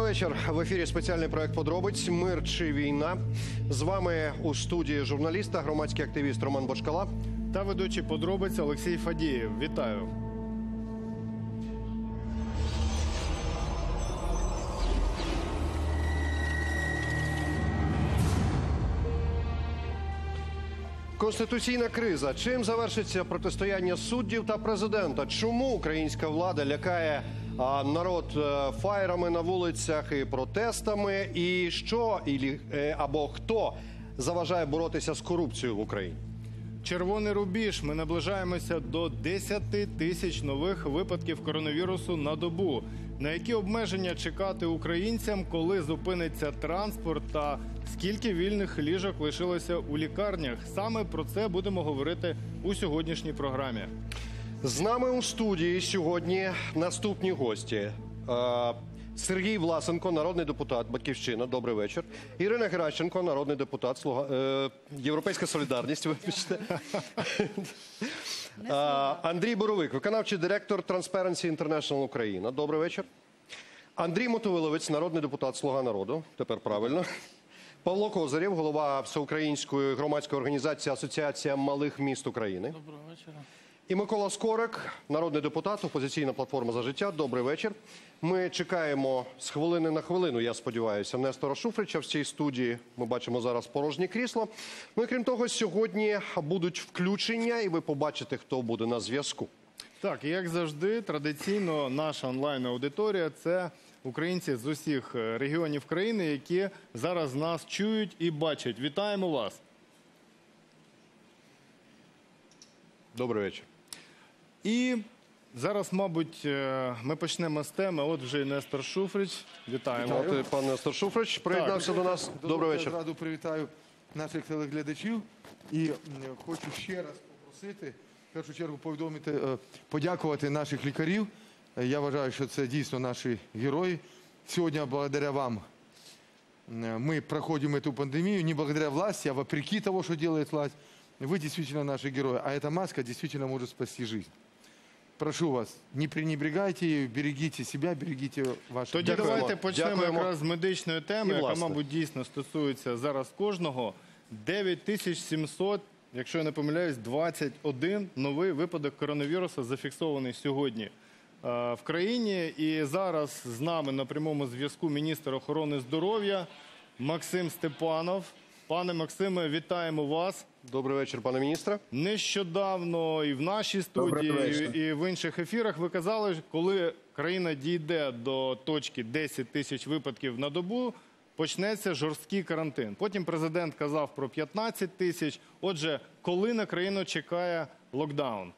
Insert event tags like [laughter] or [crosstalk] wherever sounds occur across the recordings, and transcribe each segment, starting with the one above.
Добрий вечір. В ефірі спеціальний проект подробиць Мир чи війна. З вами у студії журналіст та громадський активіст Роман Бошкала. Та ведучий подробиць Олексій Фадієв. Вітаю. Конституційна криза. Чим завершиться протистояння суддів та президента? Чому українська влада лякає народ е, фаєрами на вулицях і протестами? І що е, або хто заважає боротися з корупцією в Україні? Червоний рубіж. Ми наближаємося до 10 тисяч нових випадків коронавірусу на добу. На які обмеження чекати українцям, коли зупиниться транспорт та скільки вільних ліжок лишилося у лікарнях? Саме про це будемо говорити у сьогоднішній програмі. З нами у студії сьогодні наступні гості. Е, Сергій Власенко, народний депутат, Батьківщина. Добрий вечір. Ірина Геращенко, народний депутат, Слуга е, Європейська Солідарність. Вибачте. Е, Андрій Боровик, виконавчий директор Transparency International Україна. Добрий вечір. Андрій Мотовиловець, народний депутат Слуга народу. Тепер правильно. Павло Козирєв, голова всеукраїнської громадської організації Асоціація малих міст України. Доброго вечора. І Микола Скорик, народний депутат, опозиційна платформа за життя. Добрий вечір. Ми чекаємо з хвилини на хвилину. Я сподіваюся, Нестора Шуфрича в цій студії. Ми бачимо зараз порожнє крісло. Ну і крім того, сьогодні будуть включення, і ви побачите, хто буде на зв'язку. Так, і як завжди, традиційно наша онлайн-аудиторія це українці з усіх е, регіонів країни, які зараз нас чують і бачать. Вітаємо вас! Добрий вечір. І зараз, мабуть, е, ми почнемо з теми. От вже і Нестор Шуфрич. Вітаємо. От і пан Нестор Шуфрич приєднався до нас. Добрий Дозвольте, вечір. Я зраду привітаю наших телеглядачів і м, хочу ще раз попросити, в першу чергу повідомити, е, подякувати наших лікарів. Е, Я вважаю, що це дійсно наші герої. Сьогодні, благодаря вам, э, мы проходим эту пандемию не благодаря власти, а вопреки того, что делает власть. Вы действительно наши герои, а эта маска действительно может спасти жизнь. Прошу вас, не пренебрегайте ею, берегите себя, берегите ваших Тоді Дякуємо. давайте почнемо Дякуємо. якраз з медичної теми, І, яка, власне. мабуть, дійсно стосується зараз кожного. 9700, якщо я не помиляюсь, 21 новий випадок коронавірусу зафіксований сьогодні е, в країні. І зараз з нами на прямому зв'язку міністр охорони здоров'я Максим Степанов. Пане Максиме, вітаємо вас. Добрий вечір, пане міністре. Нещодавно і в нашій студії, і, в інших ефірах ви казали, коли країна дійде до точки 10 тисяч випадків на добу, почнеться жорсткий карантин. Потім президент казав про 15 тисяч. Отже, коли на країну чекає локдаун?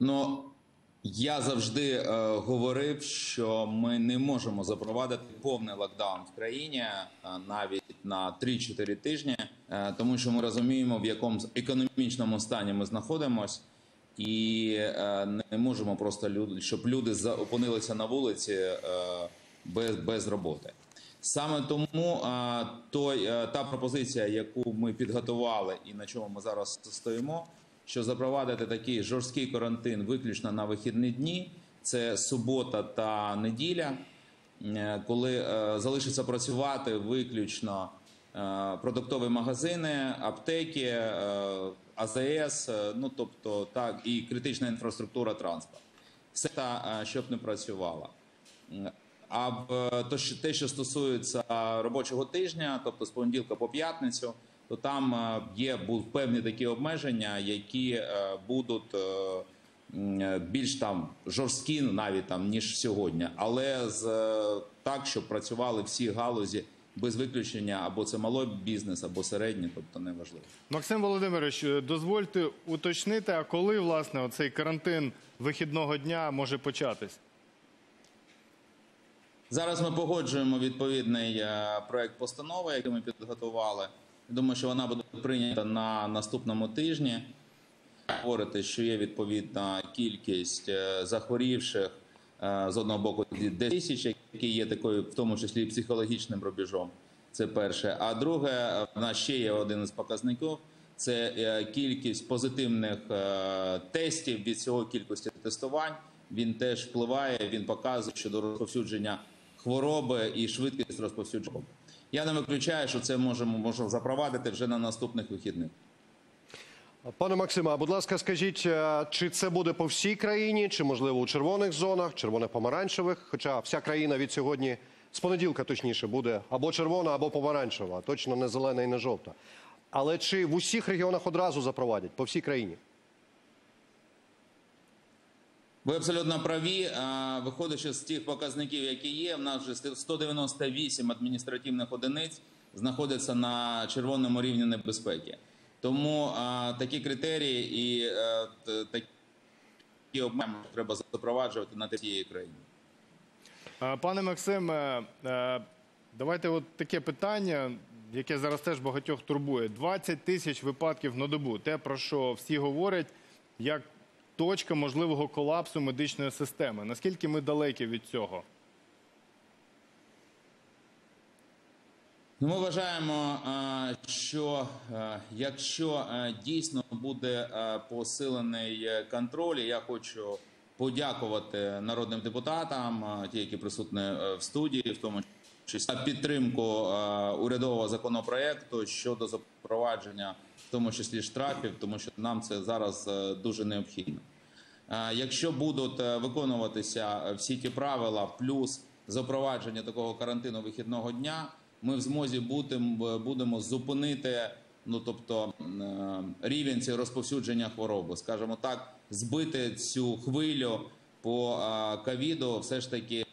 Ну я завжди е, говорив, що ми не можемо запровадити повний локдаун в країні е, навіть на 3-4 тижні, е, тому що ми розуміємо, в якому економічному стані ми знаходимося, і е, не можемо просто люди, щоб люди опинилися на вулиці е, без, без роботи. Саме тому е, той, е, та пропозиція, яку ми підготували і на чому ми зараз стоїмо, що запровадити такий жорсткий карантин виключно на вихідні дні, це субота та неділя, е, коли е, залишиться працювати виключно е, продуктові магазини, аптеки, АЗС, ну тобто так і критична інфраструктура транспорту. Все та, щоб не працювала. А те, що стосується робочого тижня, тобто з понеділка по п'ятницю, то там е, є певні такі обмеження, які е, будуть е, більш там жорсткі, навіть там ніж сьогодні, але з так, щоб працювали всі галузі без виключення, або це малий бізнес, або середній, тобто неважливо. Максим Володимирович, дозвольте уточнити, а коли власне оцей карантин вихідного дня може початись? Зараз ми погоджуємо відповідний проект постанови, який ми підготували. Думаю, що вона буде прийнята на наступному тижні. Говорити, що є відповідна кількість е, захворівших е, з одного боку 10 тисяч, які є такою, в тому числі психологічним рубежом. Це перше. А друге, е, в нас ще є один із показників. Це кількість позитивних тестів від цього кількості тестувань він теж впливає. Він показує щодо розповсюдження хвороби і швидкість розповсюдження. Я не виключаю, що це можемо можемо запровадити вже на наступних вихідних. Пане Максиме, а будь ласка, скажіть, е, чи це буде по всій країні, чи можливо у червоних зонах, червоно-помаранчевих? Хоча вся країна від сьогодні, з понеділка точніше, буде або червона, або помаранчева, точно не зелена і не жовта. Але чи в усіх регіонах одразу запровадять по всій країні? Ви абсолютно праві. Виходячи з тих показників, які є, в нас вже 198 адміністративних одиниць знаходяться на червоному рівні небезпеки. Тому такі критерії і е, такі обмеження треба запроваджувати на території країни. Пане Максиме, е, давайте от таке питання, яке зараз теж багатьох турбує. 20 тисяч випадків на добу. Те, про що всі говорять, як точка можливого колапсу медичної системи. Наскільки ми далекі від цього? Ну, ми вважаємо, що якщо дійсно буде посилений контроль, я хочу подякувати народним депутатам, ті, які присутні е, в студії, в тому числі підтримку урядового законопроекту щодо запровадження, тому числі штрафів, тому що нам це зараз е, дуже необхідно. Е, Якщо будуть е, виконуватися всі ті правила, плюс запровадження такого карантину вихідного дня, ми в змозі будем- будемо зупинити ну тобто рівень цього розповсюдження хвороби, скажімо так, збити цю хвилю по ковіду, все ж таки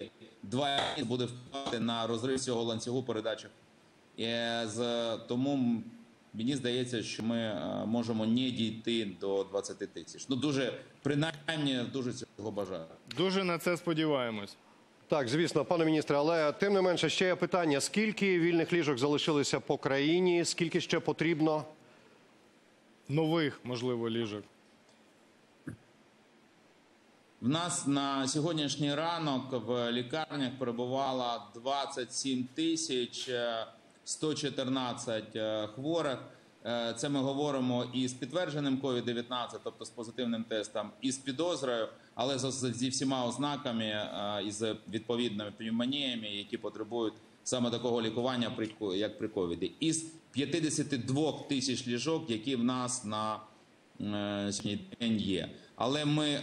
два буде впливати на розрив цього ланцюгу передачі. Тому мені здається, що ми е, можемо не дійти до 20 тисяч. Ну дуже принаймні дуже цього бажаю. Дуже на це сподіваємось. Так, звісно, пане міністре, але тим не менше ще є питання: скільки вільних ліжок залишилося по країні, скільки ще потрібно? Нових, можливо, ліжок. В нас на сьогоднішній ранок в лікарнях перебувало 27 тисяч е, 114 е, хворих. Е, Це ми говоримо і з підтвердженим COVID-19, тобто з позитивним тестом, і з підозрою, але зі всіма ознаками е, і з відповідними пневмоніями, які потребують саме такого лікування, як при ковіді. Із 52 тисяч ліжок, які в нас на сьогодні день є. Але ми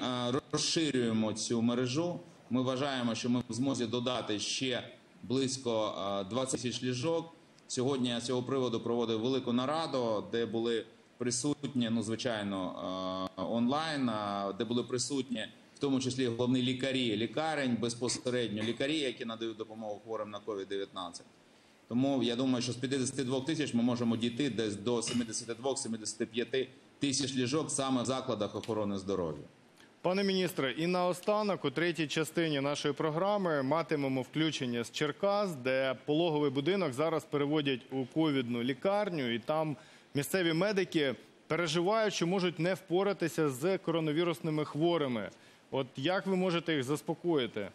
розширюємо цю мережу. Ми вважаємо, що ми в змозі додати ще близько е, 20 тисяч ліжок. Сьогодні я з цього приводу проводив велику нараду, де були присутні, ну звичайно, е, онлайн, де були присутні в тому числі головні лікарі лікарень, безпосередньо лікарі, які надають допомогу хворим на COVID-19. Тому я думаю, що з 52 тисяч ми можемо дійти десь до 72-75 тисяч ліжок саме в закладах охорони здоров'я. Пане міністре, і наостанок у третій частині нашої програми матимемо включення з Черкас, де пологовий будинок зараз переводять у ковідну лікарню, і там місцеві медики переживають, що можуть не впоратися з коронавірусними хворими. От як ви можете їх заспокоїти?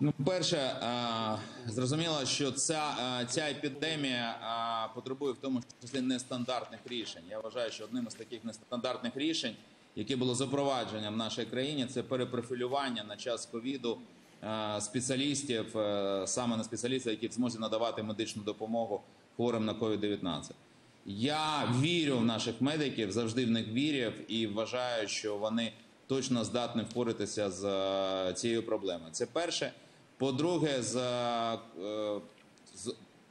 Ну, перше, зрозуміло, що ця, ця епідемія потребує в тому числі нестандартних рішень. Я вважаю, що одним із таких нестандартних рішень, яке було запровадження в нашій країні, це перепрофілювання на час ковіду спеціалістів, е, саме на спеціалістів, які змозі надавати медичну допомогу хворим на COVID-19. Я вірю в наших медиків, завжди в них вірив і вважаю, що вони точно здатні впоратися з е, цією проблемою. Це перше. По-друге, з, е,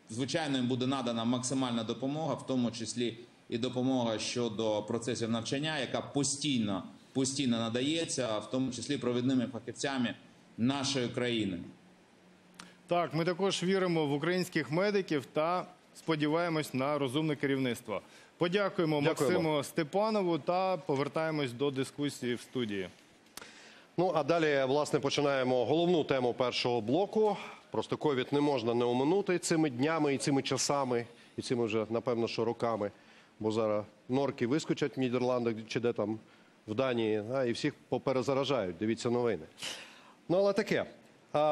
звичайно, їм буде надана максимальна допомога, в тому числі і допомога щодо процесів навчання, яка постійно, постійно надається, в тому числі провідними фахівцями нашої країни. Так, ми також віримо в українських медиків та сподіваємось на розумне керівництво. Подякуємо Дякуємо. Максиму Степанову та повертаємось до дискусії в студії. Ну а далі, власне, починаємо головну тему першого блоку. Просто ковід не можна не оминути цими днями і цими часами, і цими вже напевно що роками. Бо зараз норки вискочать в Нідерландах чи де там в Данії, а, і всіх поперезаражають. Дивіться новини. Ну але таке.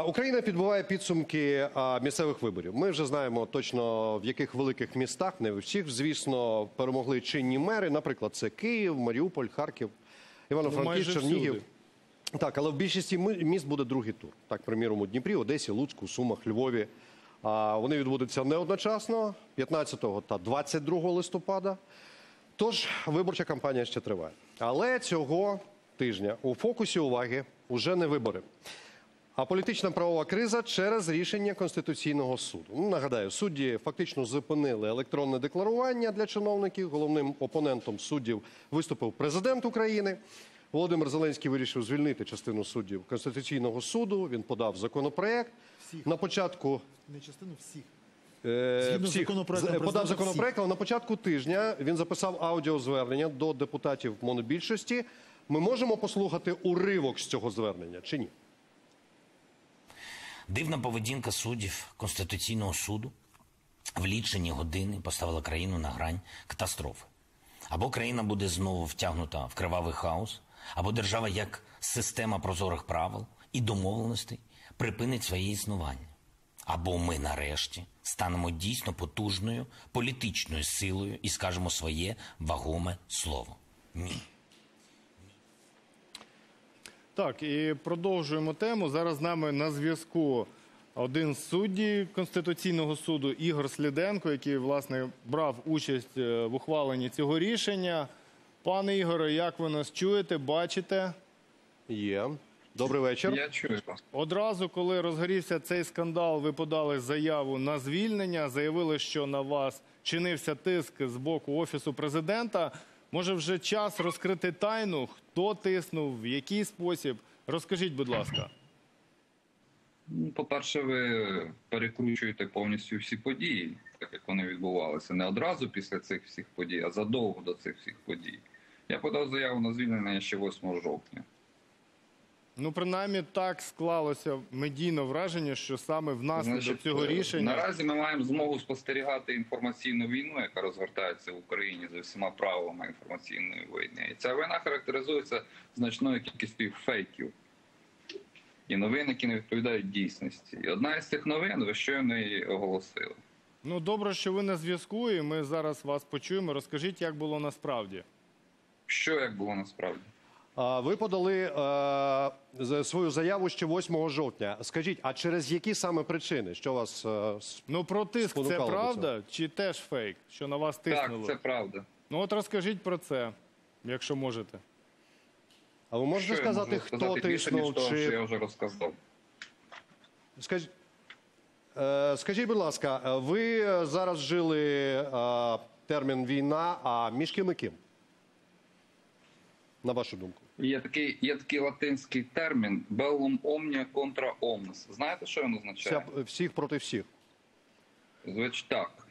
Україна підбиває підсумки місцевих виборів. Ми вже знаємо точно в яких великих містах, не в всіх, звісно, перемогли чинні мери. Наприклад, це Київ, Маріуполь, Харків. Івано-Франківськ, Чернігів. всюди. Так, але в більшості міст буде другий тур. Так, приміром, у Дніпрі, Одесі, Луцьку, Сумах, Львові. А вони відбудуться не одночасно, 15 та 22 листопада. Тож виборча кампанія ще триває. Але цього тижня у фокусі уваги вже не вибори, а політична правова криза через рішення Конституційного суду. Ну, нагадаю, судді фактично зупинили електронне декларування для чиновників. Головним опонентом суддів виступив президент України. Володимир Зеленський вирішив звільнити частину суддів Конституційного суду. Він подав законопроект. Всіх. На початку Не частину всіх. Е, Згідно всіх, з- подав законопроект, але на початку тижня він записав аудіозвернення до депутатів монобільшості. Ми можемо послухати уривок з цього звернення чи ні? Дивна поведінка суддів Конституційного суду в лічені години поставила країну на грань катастрофи. Або країна буде знову втягнута в кривавий хаос, або держава як система прозорих правил і домовленостей припинить своє існування. Або ми нарешті станемо дійсно потужною політичною силою і скажемо своє вагоме слово. Ні. Так, і продовжуємо тему. Зараз з нами на зв'язку один з суддів Конституційного суду Ігор Сліденко, який власне брав участь е, в ухваленні цього рішення. Пане Ігоре, як ви нас чуєте, бачите? Є. Добрий вечір. Я чую вас. Одразу, коли розгорівся цей скандал, ви подали заяву на звільнення, заявили, що на вас чинився тиск з боку офісу президента. Може, вже час розкрити тайну, хто тиснув, в який спосіб? Розкажіть, будь ласка. Ну, По-перше, ви перекручуєте повністю всі події, так як вони відбувалися. Не одразу після цих всіх подій, а задовго до цих всіх подій. Я подав заяву на звільнення ще 8 жовтня. Ну, принаймні, так склалося медійно враження, що саме внаслідок цього е, рішення. наразі ми маємо змогу спостерігати інформаційну війну, яка розгортається в Україні за всіма правилами інформаційної війни. І ця війна характеризується значною кількістю фейків і новин, які не відповідають дійсності. І одна із цих новин ви щойно її оголосили. Ну, добре, що ви на зв'язку, і ми зараз вас почуємо. Розкажіть, як було насправді. Що як було насправді? Ви подали е, свою заяву ще 8 жовтня. Скажіть, а через які саме причини? Що вас е, Ну, про тиск це правда чи теж фейк, що на вас Так, це правда. Ну, от розкажіть про це, якщо можете. А ви можете Що сказати, хто сказати більше, тиснув? того, що Чи я вже розказав? скажіть, е, скажіть, будь ласка, ви зараз жили е, термін війна, а між ким і ким? На вашу думку? Є такий, є такий латинський термін bellum omnia contra omnes. Знаєте, що він означає? Вся, всіх проти всіх. Звич так.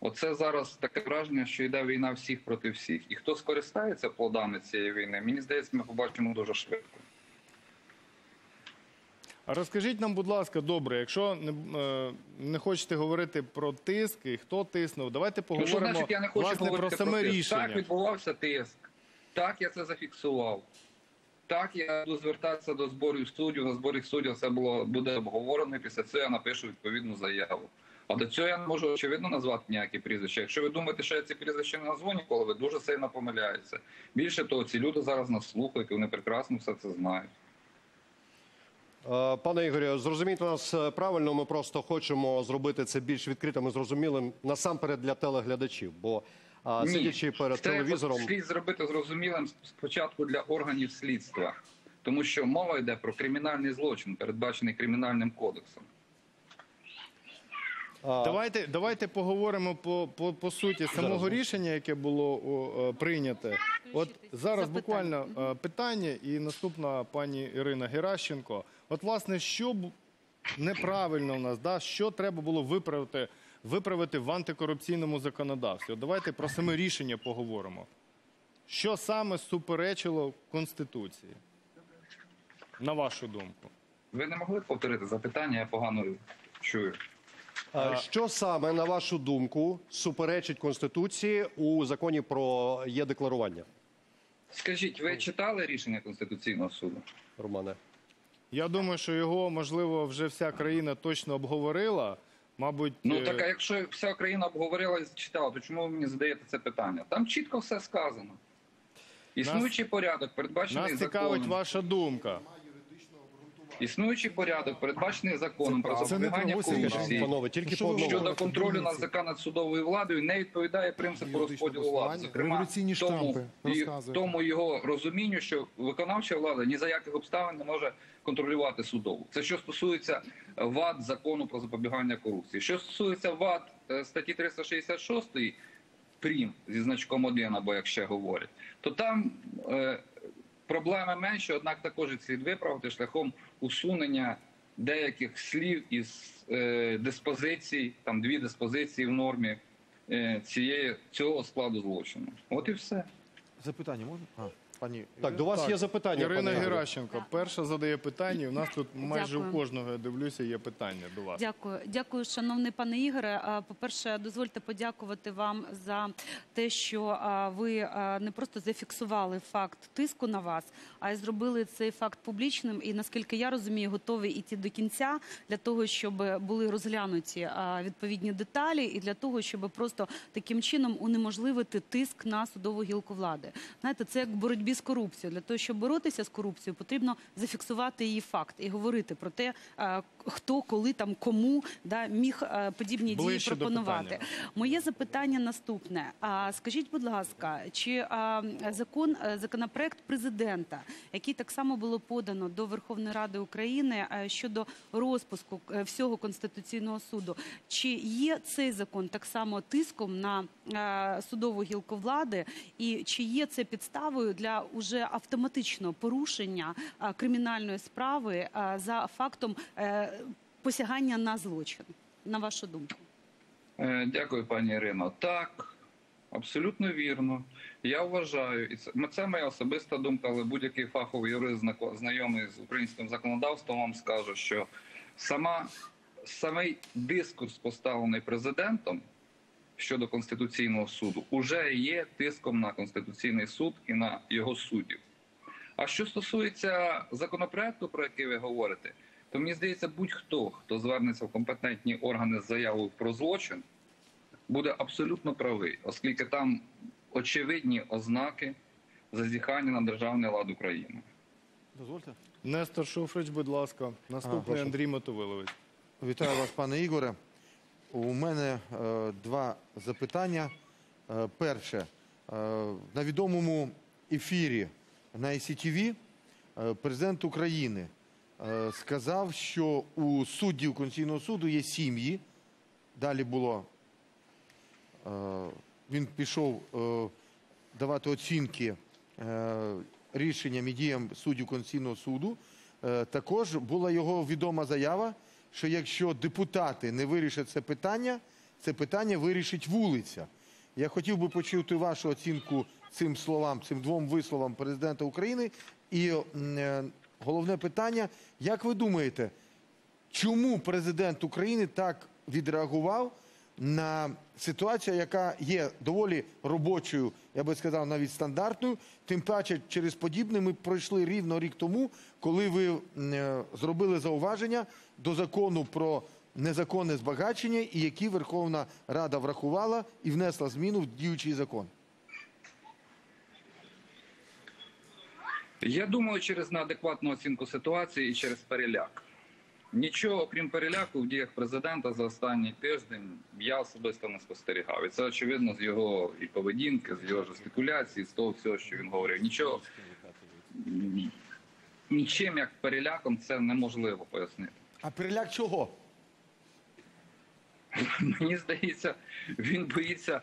Оце зараз таке враження, що йде війна всіх проти всіх. І хто скористається плодами цієї війни, мені здається, ми побачимо дуже швидко. А розкажіть нам, будь ласка, добре, якщо не, е, не хочете говорити про тиск і хто тиснув, давайте Ну, що поговоримо значить, я не хочу власне про саме тиск? рішення. Так відбувався тиск. Так, я це зафіксував. Так, я буду звертатися до зборів суддів. На зборі суддів це було буде обговорено. Після цього я напишу відповідну заяву. А до цього я не можу очевидно назвати ніякі прізвища. Якщо ви думаєте, що я ці прізвища не назву ніколи, ви дуже сильно помиляєтеся. Більше того, ці люди зараз нас слухають, вони прекрасно все це знають. Е, Пане Ігорю, зрозумійте нас е, правильно. Ми просто хочемо зробити це більш відкритим і зрозумілим насамперед для телеглядачів. Бо а, сидячи перед це телевізором, слід зробити зрозумілим спочатку для органів слідства, тому що мова йде про кримінальний злочин, передбачений кримінальним кодексом. Давайте, давайте поговоримо по, по, по суті самого рішення, яке було о, прийняте. От зараз буквально е, питання, і наступна пані Ірина Геращенко. От, власне, що неправильно у нас, да? що треба було виправити, виправити в антикорупційному законодавстві? От давайте про саме рішення поговоримо. Що саме суперечило Конституції? На вашу думку? Ви не могли повторити запитання, я погано чую. що саме на вашу думку суперечить конституції у законі про є декларування, Скажіть, ви читали рішення Конституційного суду? Романе? Я думаю, що його, можливо, вже вся країна точно обговорила. Мабуть, Ну е, так а якщо вся країна обговорила і зачитала, то чому ви мені задаєте це питання? Там чітко все сказано. Існуючий порядок, передбачений Нас цікавить законом. ваша думка. Існуючий порядок, передбачений законом про запобігання корупції. панове, тільки Що по. Щодо контролю Дивіться. над ЗК над судовою владою не відповідає принципу розподілу влади. Зокрема, тому, і тому його розумінню, що виконавча влада ні за яких обставин не може контролювати судову. Це що стосується ВАД закону про запобігання корупції. Що стосується ВАД е, статті 366 прим зі значком 1, або як ще говорять, то там е, проблеми менші, однак також слід виправити шляхом усунення деяких слів із е, диспозицій, там дві диспозиції в нормі е, цієї цього складу злочину. От і все. Запитання можна? А, пані. Так, до вас Так, є запитання. Ірина пане Ігорю. Геращенко перша задає питання. і У нас тут майже у Дякую. кожного я дивлюся є питання до вас. Дякую, дякую, шановний пане Ігоре. А, По-перше, дозвольте подякувати вам за те, що а, ви а, не просто зафіксували факт тиску на вас, а й зробили цей факт публічним. І наскільки я розумію, готові йти до кінця для того, щоб були розглянуті а, відповідні деталі, і для того, щоб просто таким чином унеможливити тиск на судову гілку влади. Знаєте, це як в боротьбі з корупцією. Для того, щоб боротися з корупцією, потрібно зафіксувати її факт і говорити про те, хто, коли там кому да, міг подібні Ближче дії пропонувати. Моє запитання наступне. А скажіть, будь ласка, чи а, закон е, законопроект президента, який так само було подано до Верховної Ради України е, щодо розпуску е, всього конституційного суду, чи є цей закон так само тиском на е, судову гілку влади, і чи є це підставою для уже автоматичного порушення е, кримінальної справи е, за фактом е, посягання на злочин? На вашу думку? Дякую, пані Ірино. Так, абсолютно вірно. Я вважаю, і це, це моя особиста думка, але будь-який фаховий юрист, знайомий з українським законодавством, вам скаже, що сама, самий дискурс, поставлений президентом щодо Конституційного суду, уже є тиском на Конституційний суд і на його суддів. А що стосується законопроекту, про який ви говорите, то мені здається, будь-хто, хто звернеться в компетентні органи з заявою про злочин, буде абсолютно правий, оскільки там очевидні ознаки зазіхання на державний лад України. Дозвольте. Нестор Шуфрич, будь ласка. Наступний прошу. Андрій Мотовилович. Вітаю вас, пане Ігоре. У мене е, два запитання. Е, перше, е, на відомому ефірі на е, президент України сказав, що у суддів Конституційного суду є сім'ї. Далі було він пішов давати оцінки рішенням і діям суддів Конституційного суду. Також була його відома заява, що якщо депутати не вирішать це питання, це питання вирішить вулиця. Я хотів би почути вашу оцінку цим словам, цим двом висловам президента України. І е, головне питання: як ви думаєте, чому президент України так відреагував на ситуацію, яка є доволі робочою, я би сказав, навіть стандартною. Тим паче, через подібне ми пройшли рівно рік тому, коли ви е, зробили зауваження до закону про незаконне збагачення, і які Верховна Рада врахувала і внесла зміну в діючий закон. Я думаю, через неадекватну оцінку ситуації і через переляк. Нічого, окрім переляку, в діях президента за останній тиждень я особисто не спостерігав. І це очевидно з його і поведінки, з його жестикуляції, з того всього, що він говорив. Нічого нічим як переляком це неможливо пояснити. А переляк чого? Мені здається, він боїться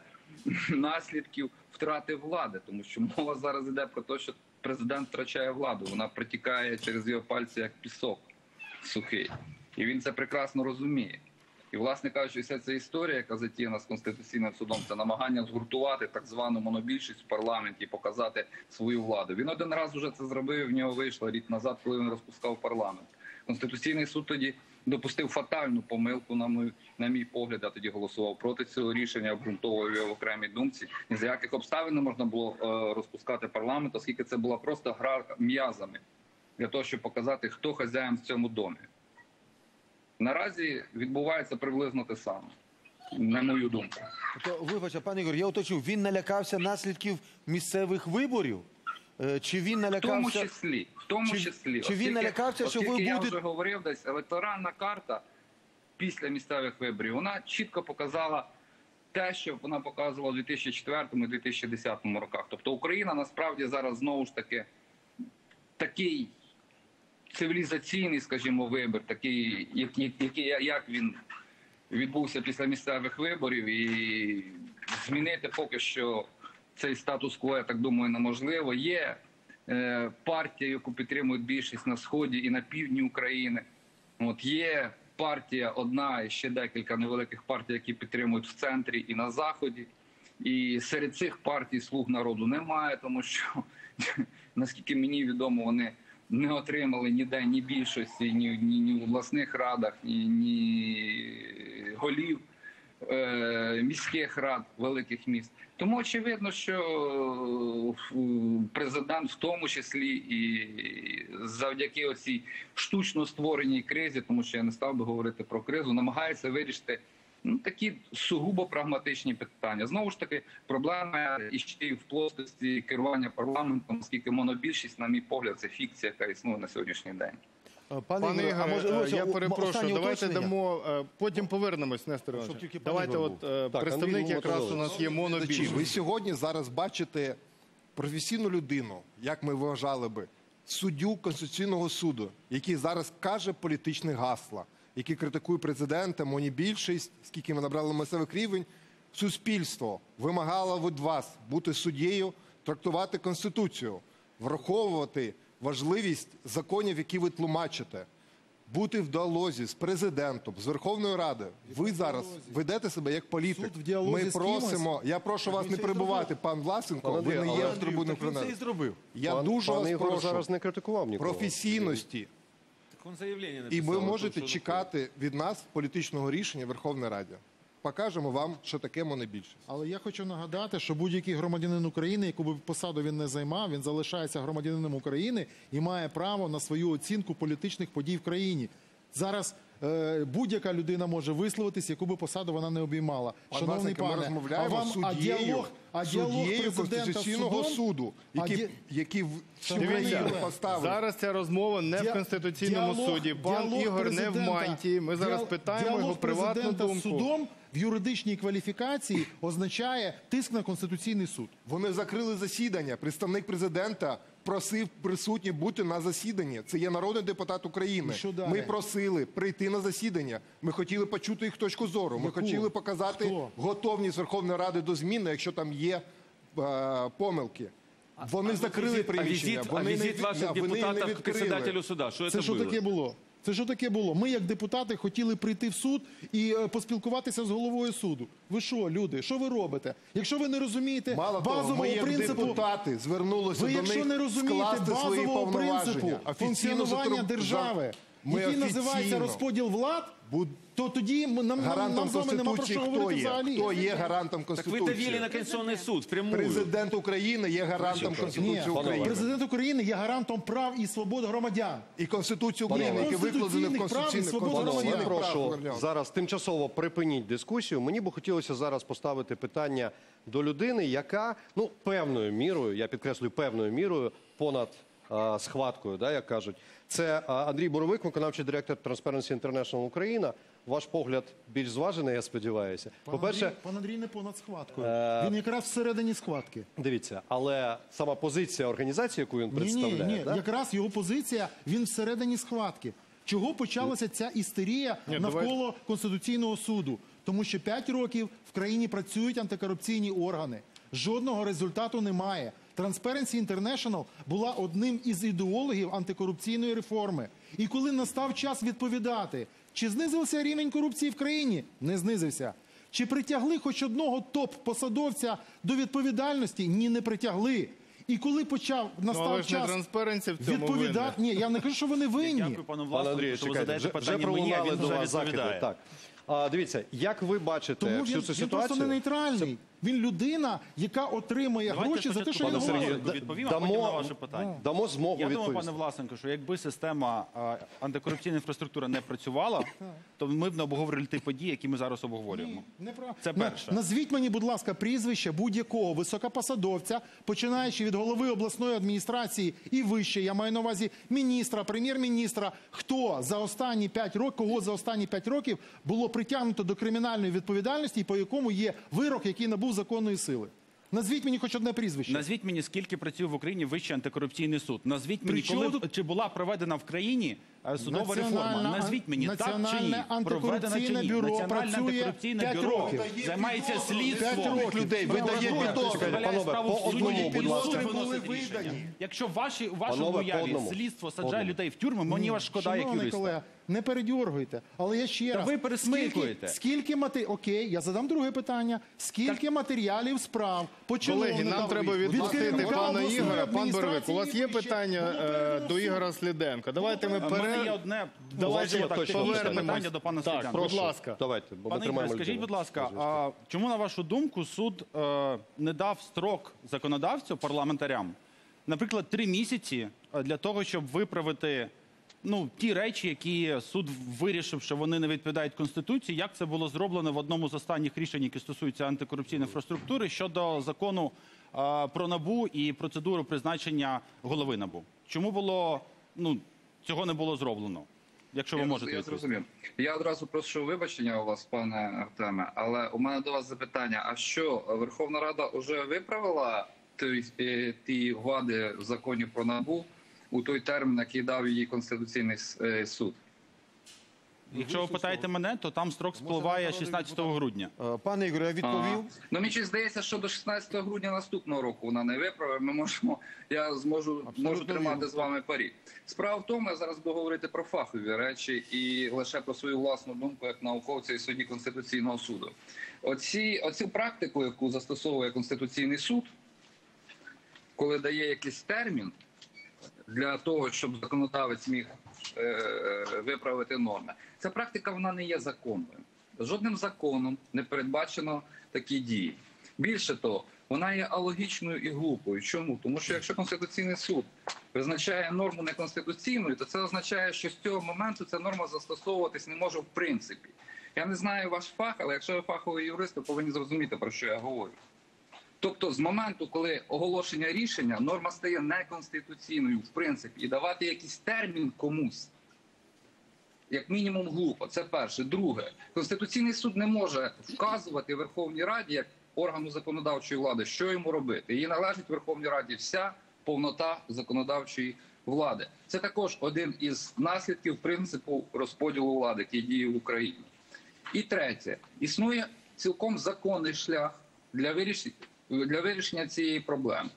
наслідків втрати влади, тому що мова зараз йде про те, що президент втрачає владу. Вона протікає через його пальці як пісок сухий, і він це прекрасно розуміє. І, власне кажучи, вся ця історія, яка затіяна з конституційним судом, це намагання згуртувати так звану монобільшість в парламенті і показати свою владу. Він один раз уже це зробив. В нього вийшло рік назад, коли він розпускав парламент. Конституційний суд тоді допустив фатальну помилку, на мій, на мій погляд. Я тоді голосував проти цього рішення, обґрунтовував його в окремій думці. Ні за яких обставин не можна було е, розпускати парламент, оскільки це була просто гра м'язами для того, щоб показати, хто хазяїн в цьому домі. Наразі відбувається приблизно те саме, на мою думку. То, вибачте, пане Ігор, я уточню, він налякався наслідків місцевих виборів. Е, Чи він В тому числі, в тому Чи- числі. чи він налякався, що ви оскільки я вже говорив десь, електоральна карта після місцевих виборів, вона чітко показала те, що вона показувала у 2004-2010 роках. Тобто Україна насправді зараз знову ж таки такий цивілізаційний, скажімо, вибір, такий, який як він відбувся після місцевих виборів, і змінити поки що цей статус-кво, я так думаю, неможливо. Є е, партія, яку підтримують більшість на сході і на півдні України. От є партія, одна і ще декілька невеликих партій, які підтримують в центрі і на заході. І серед цих партій слуг народу немає, тому що [laughs] наскільки мені відомо, вони не отримали ніде ні більшості, ні, ні, ні у власних радах, ні, ні голів міських рад великих міст. Тому очевидно, що е, президент в тому числі і завдяки оцій штучно створеній кризі, тому що я не став би говорити про кризу, намагається вирішити ну, такі сугубо прагматичні питання. Знову ж таки, проблема іще й в плоскості керування парламентом, оскільки монобільшість, на мій погляд, це фікція, яка існує на сьогоднішній день. Е, Пане а може, е, я перепрошую, давайте уточнення? дамо, е, потім повернемось, Нестор Щоб Іванович. Давайте от Так, представник Андрій якраз у нас є монобільшість. Ви сьогодні зараз бачите професійну людину, як ми вважали би, суддю Конституційного суду, який зараз каже політичні гасла, який критикує президента, монобільшість, скільки ми набрали місцевих рівень. Суспільство вимагало від вас бути суддєю, трактувати Конституцію, враховувати важливість законів, які ви тлумачите. Бути в діалозі з президентом, з Верховною Радою. Ви зараз ведете себе як політик. Суд в діалозі Ми з кимось? просимо. Я прошу вас не перебувати, пан Власенко. Ви не але- є в так він це і зробив. Я Пан- дуже пан вас Ігор прошу зараз не критикував нікого. професійності, Так он заявление і ви о том, можете что он чекати від нас політичного рішення Верховної Раді. Покажемо вам, що таке монобільшість. Але я хочу нагадати, що будь-який громадянин України, яку би посаду він не займав, він залишається громадянином України і має право на свою оцінку політичних подій в країні. Зараз е, будь-яка людина може висловитись, яку би посаду вона не обіймала. Пан Шановний Власенко, ми пане, розмовляємо а вам а суддєю, діалог, а діалог суддєю президента з Конституційного судом, суду, а який, ді- який в Дивіться, країну поставив. зараз ця розмова не в Діа- Конституційному діалог- суді. Пан діалог Ігор не в президента- мантії. Ми зараз діал- питаємо діалог його приватну президента думку. судом в юридичній кваліфікації означає тиск на Конституційний суд. Вони закрили засідання. Представник президента просив присутні бути на засіданні. Це є народний депутат України. І що далі? Ми просили прийти на засідання. Ми хотіли почути їх точку зору. Ми Яку? хотіли показати Хто? готовність Верховної Ради до зміни, якщо там є е, помилки. Вони закрили приміщення. А визит, вони не, ваших вони не депутатов к відкрили. председателю суда, что Це що было? таке було? Це що таке було? Ми, як депутати, хотіли прийти в суд і е, поспілкуватися з головою суду. Ви що, люди? Що ви робите? Якщо ви не розумієте Мало того, базового ми як принципу, депутати звернулися ви до якщо них не розумієте скласти свої базового принципу повноваження. Функціонування держави, Ми який називається розподіл влад, то тоді ми- нам, нам, нам гарантом з вами нема про Конституції що хто говорити є? взагалі. Хто є гарантом Так вы Конституції? давили на Конституционный суд впрямую. Президент України є гарантом Ні, Конституції України. президент України є гарантом прав і свобод громадян. І Конституції України, які викладені в конституційних прав і Конституційних свобод Панове, я Конституційних прошу зараз тимчасово припиніть дискусію. Мені би хотілося зараз поставити питання до людини, яка ну певною мірою, я підкреслюю певною мірою, понад схваткою, да, як кажуть. Це Андрій Боровик, виконавчий директор Transparency International Україна. Ваш погляд більш зважений, я сподіваюся. Пан По-перше, Андрій, пан Андрій не понад схваткою. Е, Він якраз всередині схватки. дивіться, але сама позиція організації, яку він Ні, ні, представляє, ні. да? Якраз його позиція, він всередині схватки. Чого почалася ця істерія Ні, навколо Конституційного суду? Тому що 5 років в країні працюють антикорупційні органи. Жодного результату немає. Transparency International була одним із ідеологів антикорупційної реформи. І коли настав час відповідати, чи знизився рівень корупції в країні? Не знизився. Чи притягли хоч одного топ-посадовця до відповідальності? Ні, не притягли. І коли почав настав Ну, але ж не час Transparency в цьому відповідати, ні, я не кажу, що вони винні. Дякую пану Пане Власенку, Андрію, що ви чекайте, задаєте вже, вже питання мені, а пролунали він до вже вас закиди. відповідає. Так. А, дивіться, як ви бачите Тому всю він, цю він просто ситуацію? не нейтральний. Він людина, яка отримує Давайте гроші за те, що він пане говорить. Сергію відповім, а потім на ваше питання. Дамо змогу Я думаю, відповісти. пане Власенко, що якби система а, антикорупційна інфраструктура не працювала, то ми б не обговорювали ті події, які ми зараз обговорюємо. Неправда. Це На- перше. Назвіть мені, будь ласка, прізвище будь-якого високопосадовця, починаючи від голови обласної адміністрації і вище. Я маю на увазі міністра, прем'єр-міністра. Хто за останні 5 років, кого за останні 5 років було притягнуто до кримінальної відповідальності, і по якому є вирок, який набув законної сили? Назвіть мені хоч одне прізвище. Назвіть мені, скільки працює в Україні Вищий антикорупційний суд. Назвіть мені, коли тут- чи була проведена в країні судова реформа. Назвіть мені так чи ні. Національне антикорупційне Проведена чи ні? бюро Національне антикорупційне бюро займається слідством. людей видає підозри. Панове, справу по в суді, одному, будь ласка. підозри Були видані. Якщо в у вашому уяві слідство саджає людей в тюрми, мені вас шкода як юриста. не передьоргуйте. Але я ще раз. ви пересмикуєте. Скільки, мати... Окей, я задам друге питання. Скільки матеріалів справ Колеги, нам треба відпустити пана Ігора. Пан Боровик, у вас є питання е, до. Ігора Сліденка. Давайте ми пере... одне Давайте повернемось. питання до пана Так, Сліденка. будь ласка. Давайте, бо ми Пане Ігоре, тримаємо скажіть, людину будь ласка, а чому, на вашу думку, суд е, не дав строк законодавцю, парламентарям, наприклад, три місяці е, для того, щоб виправити ну, ті речі, які суд вирішив, що вони не відповідають Конституції, як це було зроблено в одному з останніх рішень, які стосуються антикорупційної інфраструктури, щодо закону е, про НАБУ і процедуру призначення голови НАБУ? Чому було, ну, цього не було зроблено? Якщо ви я, можете я зрозумів. Я одразу прошу вибачення у вас, пане Артеме, але у мене до вас запитання: а що Верховна Рада вже виправила ті, е, ті вади в законі про набу у той термін, який дав її конституційний е, суд? Якщо ви питаєте мене, то там строк спливає 16 грудня. Е, Пане Ігоре, я відповів. Ну мені здається, що до 16 грудня наступного року вона не виправить. Ми можемо, я зможу можу тримати з вами парі. Справа в тому, я зараз буду говорити про фахові речі і лише про свою власну думку як науковця і судді Конституційного суду. Оці, оцю практику, яку застосовує Конституційний суд, коли дає якийсь термін для того, щоб законодавець міг е, виправити норми, ця практика вона не є законною. Жодним законом не передбачено такі дії. Більше того, вона є алогічною і глупою. Чому? Тому що якщо Конституційний суд визначає норму неконституційною, то це означає, що з цього моменту ця норма застосовуватись не може в принципі. Я не знаю ваш фах, але якщо ви фаховий юрист, то повинні зрозуміти, про що я говорю. Тобто, з моменту, коли оголошення рішення, норма стає неконституційною, в принципі, і давати якийсь термін комусь, як мінімум, глупо. Це перше. Друге, Конституційний суд не може вказувати Верховній Раді як органу законодавчої влади, що йому робити. Їй належить Верховній Раді вся повнота законодавчої влади. Це також один із наслідків принципу розподілу влади, який діє в Україні. І третє, існує цілком законний шлях для вирішення, для вирішення цієї проблеми.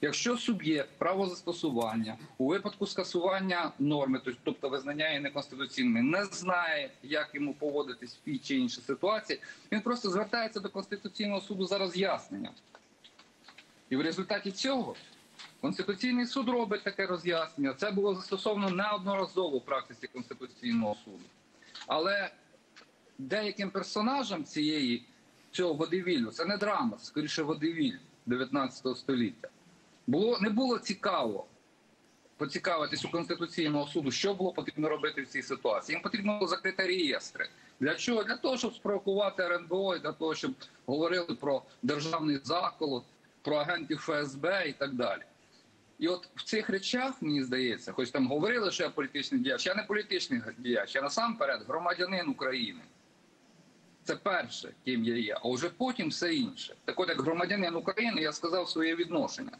Якщо суб'єкт правозастосування у випадку скасування норми, тобто визнання її неконституційними, не знає, як йому поводитись в тій чи іншій ситуації, він просто звертається до Конституційного суду за роз'ясненням. І в результаті цього Конституційний суд робить таке роз'яснення. Це було застосовано неодноразово в практиці Конституційного суду. Але деяким персонажам цієї цього водевіллю, це не драма, скоріше водевіль 19 століття. Було не було цікаво поцікавитись у Конституційного суду, що було потрібно робити в цій ситуації. Їм потрібно було закрити реєстри. Для чого? Для того, щоб спровокувати РНБО, і для того, щоб говорили про державний заколот, про агентів ФСБ і так далі. І от в цих речах, мені здається, хоч там говорили, що я політичний діяч, я не політичний діяч, я насамперед громадянин України. Це перше, ким я є, а вже потім все інше. Так от, як громадянин України, я сказав своє відношення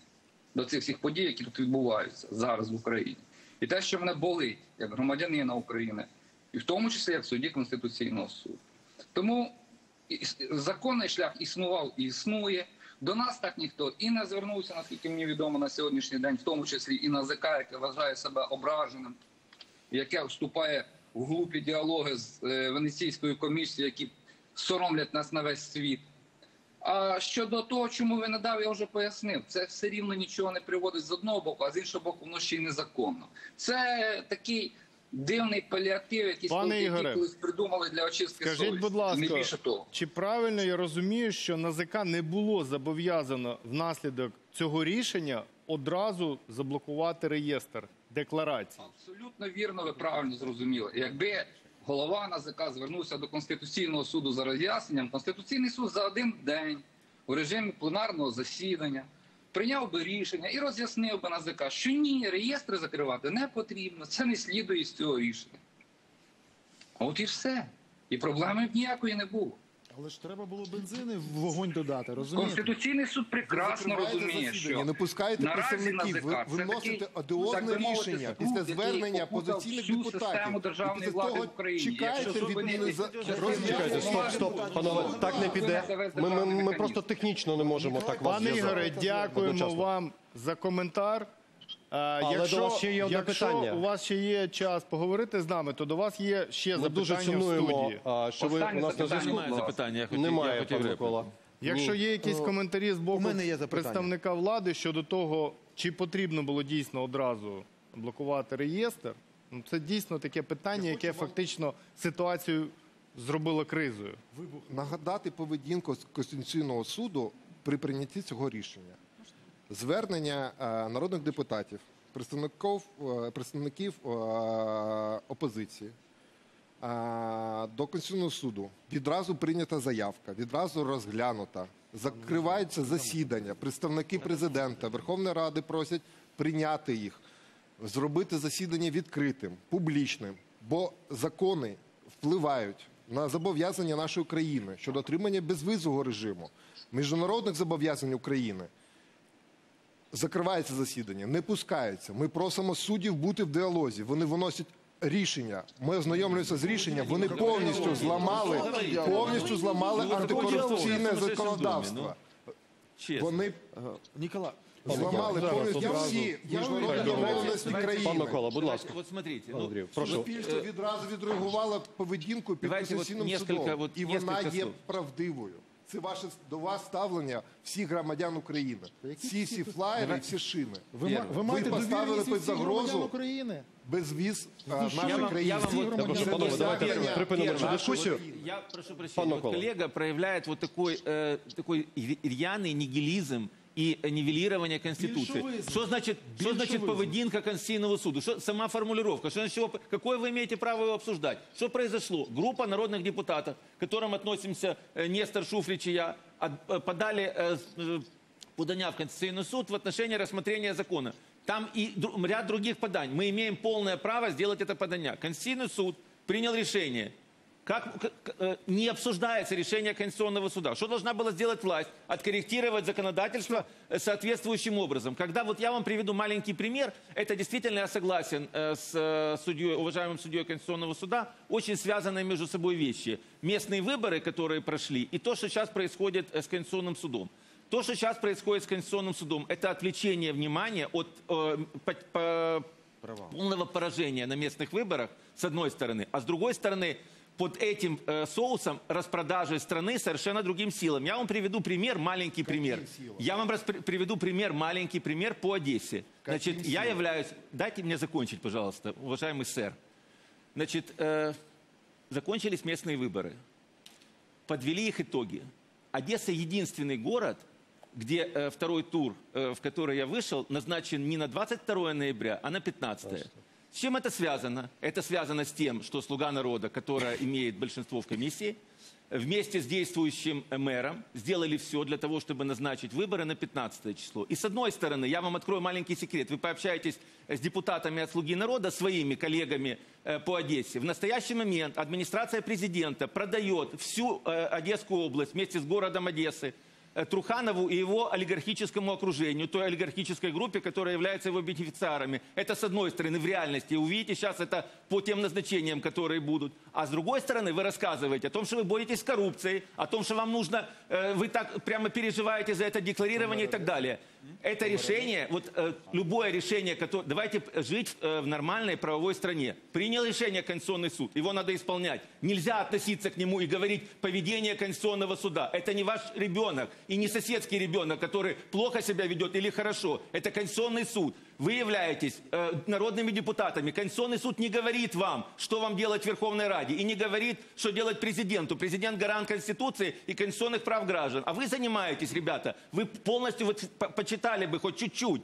до цих всіх подій, які тут відбуваються зараз в Україні. І те, що мене болить як громадянина України, і в тому числі як судді Конституційного суду. Тому законний шлях існував і існує. До нас так ніхто і не звернувся, наскільки мені відомо на сьогоднішній день, в тому числі і НАЗК, яке вважає себе ображеним, яке вступає в глупі діалоги з е, Венеційською комісією, які соромлять нас на весь світ. А щодо того, чому він не дав, я вже пояснив. Це все рівно нічого не приводить з одного боку, а з іншого боку, воно ще й незаконно. Це такий дивний паліатив, який Ігоре, колись придумали для очистки Скажіть, совісті. будь Не ласка, більше того. чи правильно я розумію, що НАЗК не було зобов'язано внаслідок цього рішення одразу заблокувати реєстр декларацій? Абсолютно вірно, ви правильно зрозуміли. Якби голова НАЗК звернувся до Конституційного суду за роз'ясненням, Конституційний суд за один день у режимі пленарного засідання прийняв би рішення і роз'яснив би НАЗК, що ні, реєстри закривати не потрібно, це не слідує з цього рішення. От і все. І проблеми б ніякої не було. Але ж треба було бензини в вогонь додати, розумієте? Конституційний суд прекрасно розуміє, що не пускаєте представників, ви виносите одіозне би мовити, рішення після звернення окутав опозиційних депутатів. І державної після влади того в Україні. чекаєте від Чекайте, стоп, стоп, панове, так не піде. Ми, ми, ми просто технічно не можемо так вас Пане. Ігоре, дякуємо вам за коментар. До вас ще є одне якщо питання. у вас ще є час поговорити з нами, то до вас є ще Ми дуже запитання в цінуємо, студії. а, що ви Останнє нас на запитання. зв'язку. Немає запитання, я хотів- Немає, я хотів пане репліку. Микола. Якщо є якісь коментарі з боку мене є запитання. представника влади щодо того, чи потрібно було дійсно одразу блокувати реєстр, ну це дійсно таке питання, яке фактично ситуацію зробило кризою. нагадати поведінку з Конституційного суду при прийнятті цього рішення. Звернення е, народних депутатів, представників, е, представників е, опозиції е, до Конституційного суду відразу прийнята заявка, відразу розглянута. Закриваються засідання. Представники президента Верховної Ради просять прийняти їх, зробити засідання відкритим, публічним, бо закони впливають на зобов'язання нашої країни щодо отримання безвизового режиму, міжнародних зобов'язань України. Закривається засідання, не пускаються. Ми просимо суддів бути в діалозі. Вони виносять рішення. Ми ознайомлюємося з рішенням. Вони повністю зламали, повністю зламали антикорупційне законодавство. Вони Нікола, зламали повністю всі міжнародні домовленості Пан країни. Микола, будь ласка. Вот смотрите, ну, прошу. Суспільство відразу відреагувало поведінкою під Давайте Конституційним от судом. І вона є правдивою. Це ваше до вас ставлення всіх громадян України. Всі ці флаєри, всі шини. Ви, ма- ви маєте поставили під загрозу України. безвіз а, нашої країни. я. Прошу, давайте припинимо цю дискусію. Я прошу Пан прощения. Вот Микола. коллега проявляет вот такой, э, такой рьяный нигилизм и нивелирование Конституции. Більшовизм. Что значит, что значит Більшовизм. поведінка Конституционного суду? Что, сама формулировка? Что, значит, его- какое вы имеете право его обсуждать? Что произошло? Группа народных депутатов, к которым относимся э, Нестор Шуфрич и я, от- э, подали э, с- э, подання в Конституционный суд в отношении рассмотрения закона. Там и дру- ряд других поданий. Мы имеем полное право сделать это подання. Конституционный суд принял решение. как, к- к- э, не обсуждается решение Конституционного суда. Что должна была сделать власть? Откорректировать законодательство э, соответствующим образом. Когда вот я вам приведу маленький пример, это действительно я согласен э, с судьей, уважаемым судьей Конституционного суда, очень связанные между собой вещи. Местные выборы, которые прошли, и то, что сейчас происходит с Конституционным судом. То, что сейчас происходит с Конституционным судом, это отвлечение внимания от э, по- по- полного поражения на местных выборах, с одной стороны, а с другой стороны, под этим э, соусом распродажи страны совершенно другим силам. Я вам приведу пример, маленький пример. Я вам распри- приведу пример, маленький пример по Одессе. Значит, я являюсь... Дайте мне закончить, пожалуйста, уважаемый сэр. Значит, э, закончились местные выборы. Подвели их итоги. Одесса единственный город, где э, второй тур, э, в который я вышел, назначен не на 22 ноября, а на 15. С чем это связано? Это связано с тем, что «Слуга народа», которая имеет большинство в комиссии, вместе с действующим мэром сделали все для того, чтобы назначить выборы на 15 число. И с одной стороны, я вам открою маленький секрет. Вы пообщаетесь с депутатами от «Слуги народа», своими коллегами э, по Одессе. В настоящий момент администрация президента продает всю э, Одесскую область вместе с городом Одессы Труханову и его олигархическому окружению, той олигархической группе, которая является его бенефициарами. Это с одной стороны в реальности. Увидите сейчас это по тем назначениям, которые будут. А с другой стороны вы рассказываете о том, что вы боретесь с коррупцией, о том, что вам нужно, э, вы так прямо переживаете за это декларирование и так далее. Это решение, вот э, любое решение, которое, давайте жить э, в нормальной правовой стране. Принял решение Конституционный суд, его надо исполнять. Нельзя относиться к нему и говорить поведение Конституционного суда. Это не ваш ребенок, И не соседский ребенок, который плохо себя ведет или хорошо. Это Конституционный суд. Вы являетесь э, народными депутатами. Конституционный суд не говорит вам, что вам делать в Верховной Раде. И не говорит, что делать президенту. Президент гарант Конституции и конституционных прав граждан. А вы занимаетесь, ребята, вы полностью вот по- почитали бы хоть чуть-чуть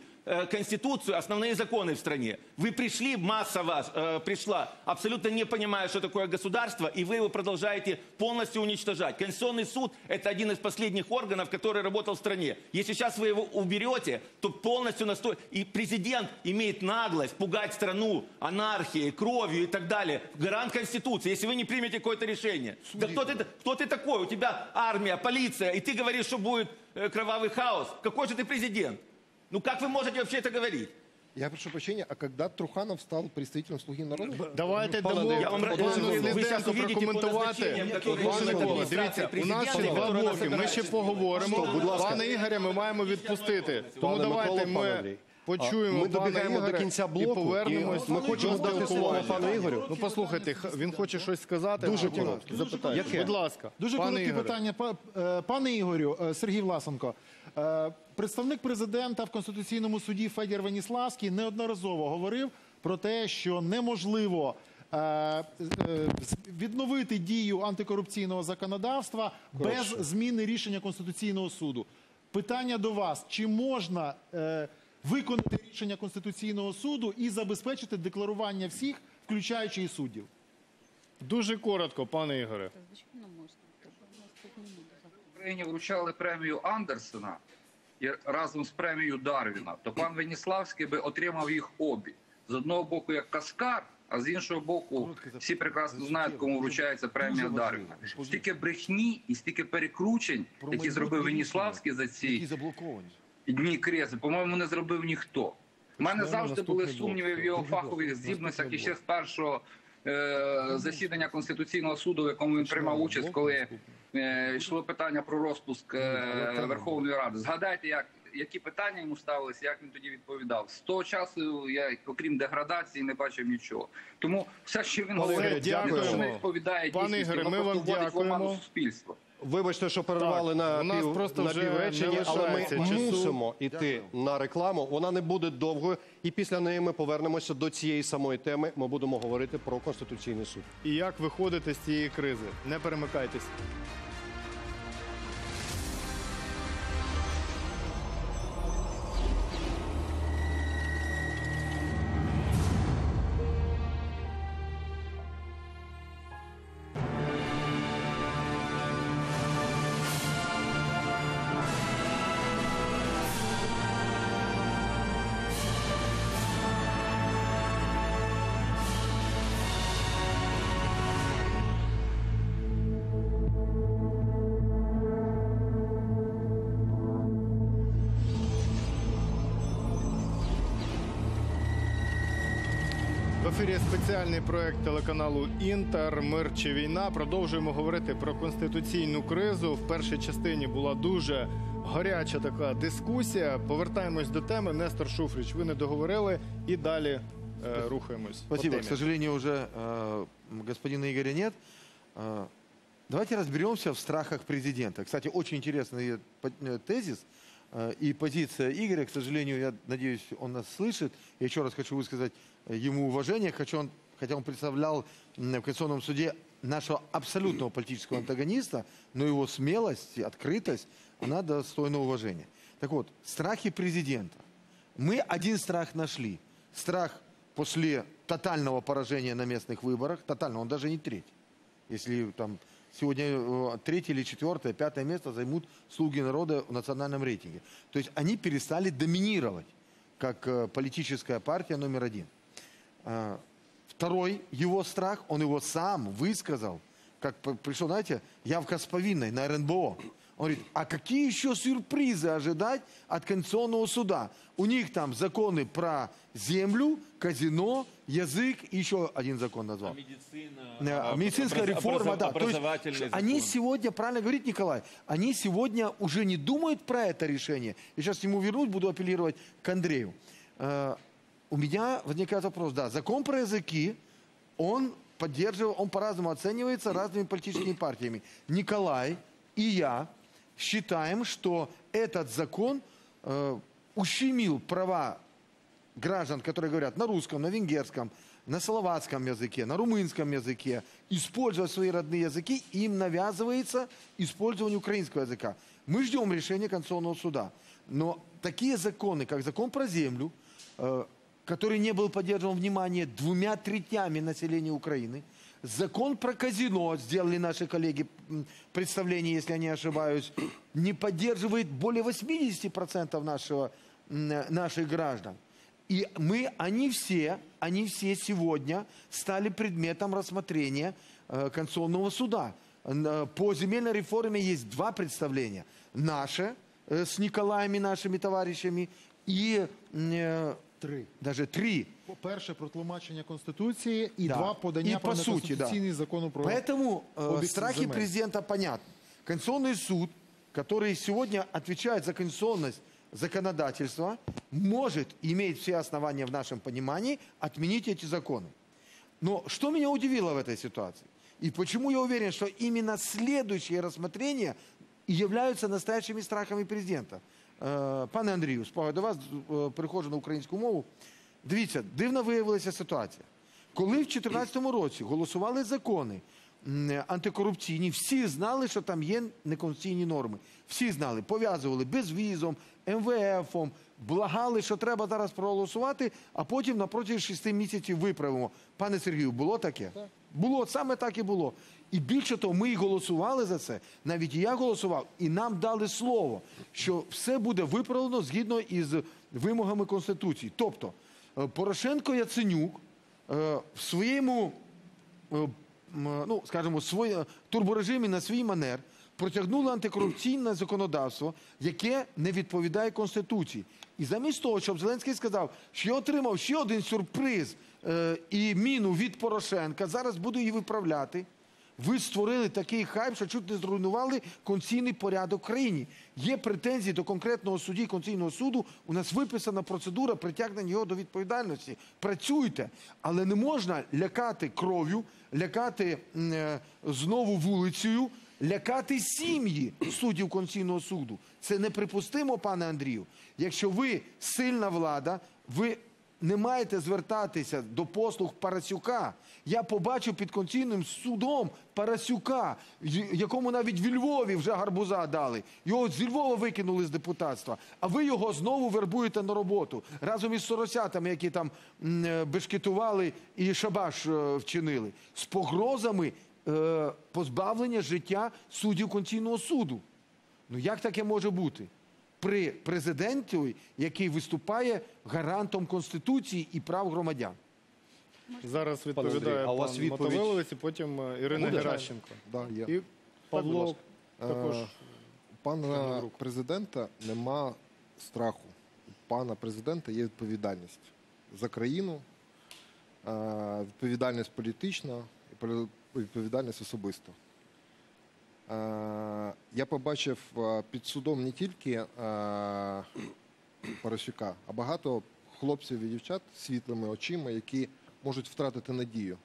Конституцию, основные законы в стране. Вы пришли, масса вас э, пришла, абсолютно не понимая, что такое государство, и вы его продолжаете полностью уничтожать. Конституционный суд – это один из последних органов, который работал в стране. Если сейчас вы его уберете, то полностью настой... И президент имеет наглость пугать страну анархией, кровью и так далее. Гарант Конституции, если вы не примете какое-то решение. Да кто ты, кто ты такой? У тебя армия, полиция, и ты говоришь, что будет э, кровавый хаос. Какой же ты президент? Ну как вы можете вообще это говорить? Я прошу прощения, а когда Труханов стал представителем «Слуги народа»? Давайте Пане дамо Я вам пану рассказываю, вы Президенту сейчас увидите по прокоментувати. назначенням, которые Пане делает Микола, адміністрація дивіться, у нас ще президента, два яка блоки, ми збирається. ще поговоримо. Що, будь ласка. Пане Ігоря, ми маємо відпустити. Тому Пане давайте Микола, пане Андрій. ми почуємо Ми пана добігаємо Ігоря до кінця і блоку, повернемось. і ми хочемо до дати слово спілкування. пану Ігорю. Ну послухайте, х- він хоче щось сказати. Дуже а потім коротко. Запитайте. Яке? Будь ласка. Дуже пане коротке Ігоре. питання. Па- е, Пане Ігорю, е, Сергій Власенко, е, представник президента в Конституційному суді Федір Веніславський неодноразово говорив про те, що неможливо е, відновити дію антикорупційного законодавства без зміни рішення Конституційного суду. Питання до вас: чи можна е, виконати рішення Конституційного суду і забезпечити декларування всіх, включаючи і суддів? Дуже коротко, пане Ігоре. Україні вручали премію Андерсена і разом з премією Дарвіна, то пан Веніславський би отримав їх обі. З одного боку як каскар, а з іншого боку, всі прекрасно знають, кому вручається премія Дарвіна. Стільки брехні і стільки перекручень, які зробив Веніславський за ці дні кризи, по-моєму, не зробив ніхто. У мене завжди були сумніви в його фахових здібностях і ще з першого е, засідання Конституційного суду, в якому він приймав участь, коли йшло питання про розпуск е, Верховної Ради. Згадайте, як, які питання йому ставилися, як він тоді відповідав. З того часу я, окрім деградації, не бачив нічого. Тому все, що він говорить, не відповідає Пане дійсності, Ігоре, воно ми просто вам вводить в оману дякуємо. суспільство. Вибачте, що перервали Так, на, нас пів, просто на вже півречення, не але ми лишається часу. мусимо йти на рекламу. Вона не буде довгою, і після неї ми повернемося до цієї самої теми. Ми будемо говорити про конституційний суд. І як виходити з цієї кризи? Не перемикайтесь. спеціальний проект телеканалу Інтер Мир чи війна. Продовжуємо говорити про конституційну кризу. В першій частині була дуже гаряча така дискусія. Повертаємось до теми. Нестор Шуфрич, ви не договорили і далі е, рухаємось. по Спасибо. К темі. сожалению, уже э, господина Игоря нет. Э, давайте разберемся в страхах президента. Кстати, очень интересный по- э, тезис э, и позиция Игоря. К сожалению, я надеюсь, он нас слышит. Я еще раз хочу высказать э, ему уважение, хочу он, хотя он представлял в Конституционном суде нашего абсолютного политического антагониста, но его смелость и открытость, она достойна уважения. Так вот, страхи президента. Мы один страх нашли. Страх после тотального поражения на местных выборах. Тотального, он даже не третий. Если там сегодня э, третье или четвертое, пятое место займут слуги народа в национальном рейтинге. То есть они перестали доминировать как э, политическая партия номер один. А, Второй его страх, он его сам высказал, как пришел, знаете, явка с повинной на РНБО. Он говорит, а какие еще сюрпризы ожидать от Конституционного суда? У них там законы про землю, казино, язык и еще один закон назвал. Медицина, Э, Медицинская образ- реформа, да. То есть, ш- они закон. сегодня, правильно говорит Николай, они сегодня уже не думают про это решение. И сейчас к нему вернуть, буду апеллировать к Андрею. У меня возникает вопрос, да, закон про языки, он поддерживал, он по-разному оценивается разными политическими партиями. Николай и я считаем, что этот закон э, ущемил права граждан, которые говорят на русском, на венгерском, на словацком языке, на румынском языке, использовать свои родные языки, им навязывается использование украинского языка. Мы ждем решения Конституционного суда. Но такие законы, как закон про землю, э, который не был поддержан внимание двумя третями населения Украины, закон про казино, сделали наши коллеги представление, если я не ошибаюсь, не поддерживает более 80% нашего, наших граждан. И мы, они все, они все сегодня стали предметом рассмотрения э, Конституционного суда. Э, По земельной реформе есть два представления. Наше э, с Николаем и нашими товарищами и Три. даже три. Перше про тлумачення Конституції і Да. два подання И про по сути, да. неконституційний закону про Поэтому э, обіг страхи земель. президента понятны. Конституционный суд, который сегодня отвечает за конституционность законодательства, может, имеет все основания в нашем понимании, отменить эти законы. Но что меня удивило в этой ситуации? И почему я уверен, что именно следующие рассмотрения і являються настоящими страхами президента? Е, Пане Андрію, справа до вас е, переходжу на українську мову. Дивіться, дивна виявилася ситуація. Коли в 2014 році голосували закони антикорупційні, всі знали, що там є неконституційні норми. Всі знали, пов'язували безвізом, МВФом, благали, що треба зараз проголосувати, а потім на протязі шести місяців виправимо. Пане Сергію, було таке? Було, саме так і було. І більше того, ми і голосували за це. Навіть і я голосував, і нам дали слово, що все буде виправлено згідно із вимогами Конституції. Тобто е, Порошенко Яценюк е, в своєму е, ну, скажімо, своє турборежимі на свій манер протягнули антикорупційне законодавство, яке не відповідає Конституції. І замість того, щоб Зеленський сказав, що я отримав ще один сюрприз і міну від Порошенка, зараз буду її виправляти. Ви створили такий хайп, що чуть не зруйнували конституційний порядок в країні. Є претензії до конкретного судді Конституційного суду. У нас виписана процедура притягнення його до відповідальності. Працюйте, але не можна лякати кров'ю, лякати е, знову вулицею, лякати сім'ї суддів Конституційного суду. Це неприпустимо, пане Андрію. Якщо ви сильна влада, ви не маєте звертатися до послуг Парасюка. Я побачив під Конституційним судом Парасюка, якому навіть в Львові вже гарбуза дали. Його зі Львова викинули з депутатства. А ви його знову вербуєте на роботу разом із соросятами, які там е, бешкетували і шабаш е, вчинили, з погрозами е, позбавлення життя суддів Конституційного суду. Ну як таке може бути? При президенті, який виступає гарантом Конституції і прав громадян. Зараз відповідає пан? Мотовиловець і потім е, Ірина Буде? Геращенко. Да, є. І Павло також. Е, пана президента нема страху. У пана президента є відповідальність за країну, е, відповідальність політична і відповідальність особиста. Е, Я побачив е, під судом не тільки е, Парасюка, а багато хлопців і дівчат з світлими очима, які можуть втратити надію.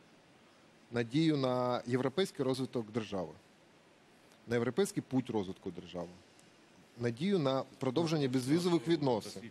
Надію на європейський розвиток держави на європейський путь розвитку держави, надію на продовження безвізових відносин.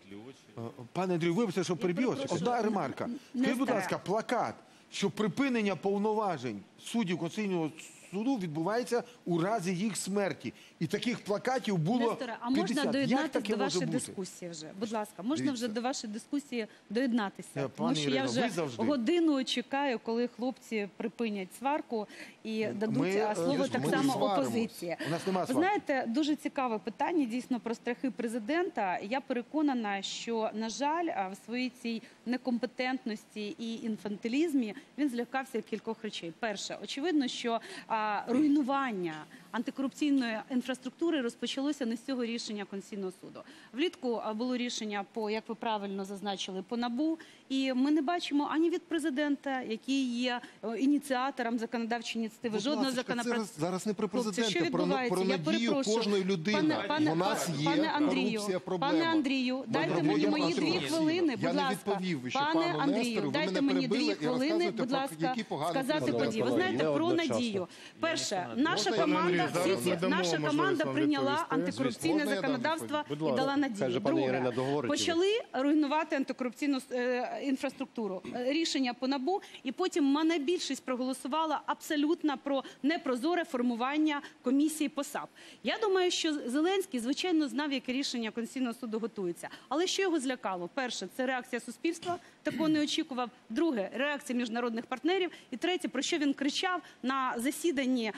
Пане Андрію, вибачте, що переб'юся. Одна ремарка. Скажіть, будь ласка, плакат, що припинення повноважень суддів Конституційного суду відбувається у разі їх смерті. І таких плакатів було Несторе, а можна 50. Доєднатися до вашої дискусії вже? Будь ласка, можна Дивіться. вже до вашої дискусії доєднатися? Е, Тому що я вже ви завжди. годину чекаю, коли хлопці припинять сварку і дадуть Ми, а, е, слово так само сваримось. опозиції. У нас нема Ви сварки. знаєте, дуже цікаве питання дійсно про страхи президента. Я переконана, що на жаль, а, в своїй цій некомпетентності і інфантилізмі він злякався кількох речей. Перше, очевидно, що а, руйнування антикорупційної інфраструктури розпочалося не з цього рішення Конституційного суду. Влітку а, було рішення по, як ви правильно зазначили, по набу, і ми не бачимо ані від президента, який є е, ініціатором законодавчої ініціативи, жодного законопроекту. Це зараз не про Хлопці, що президента, про, відбувається? про Я надію перепрошую. кожної людини. Пане, пане, У нас є пане Андрію, корупція, проблема. пане Андрію, дайте мені мої дві хвилини, Я будь не ласка. Пане Андрію, дайте мені дві хвилини, будь ласка, які сказати події. Ви знаєте про надію. Перше, наша Пане Всі ці- наша команда прийняла антикорупційне Можна я дам законодавство відповідь? і Будь ласка. дала надію. Каже пані Друге, Ірина, договорить. почали руйнувати антикорупційну е, інфраструктуру. Е, Рішення по набу, і потім монобільшість проголосувала абсолютно про непрозоре формування комісії по САП. Я думаю, що Зеленський звичайно знав, яке рішення Конституційного суду готується. Але що його злякало? Перше, це реакція суспільства, такого не очікував. Друге, реакція міжнародних партнерів. І третє, про що він кричав на засіданні е,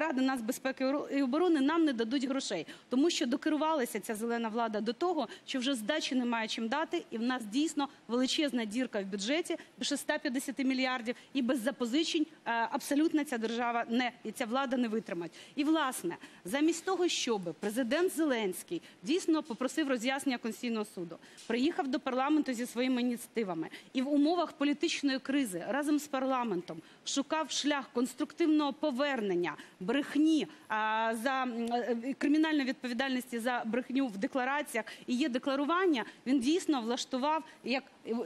Ради нацбезпеки і оборони, нам не дадуть грошей, тому що докерувалася ця зелена влада до того, що вже здачі немає чим дати, і в нас дійсно величезна дірка в бюджеті більше 150 мільярдів, і без запозичень е, абсолютно ця держава не і ця влада не витримать. І власне, замість того, щоб президент Зеленський дійсно попросив роз'яснення Конституційного суду, приїхав до парламенту зі своїми ініціативами і в умовах політичної кризи разом з парламентом шукав шлях конструктивного повернення брехні за е, кримінальної відповідальності за брехню в деклараціях і є декларування. Він дійсно влаштував як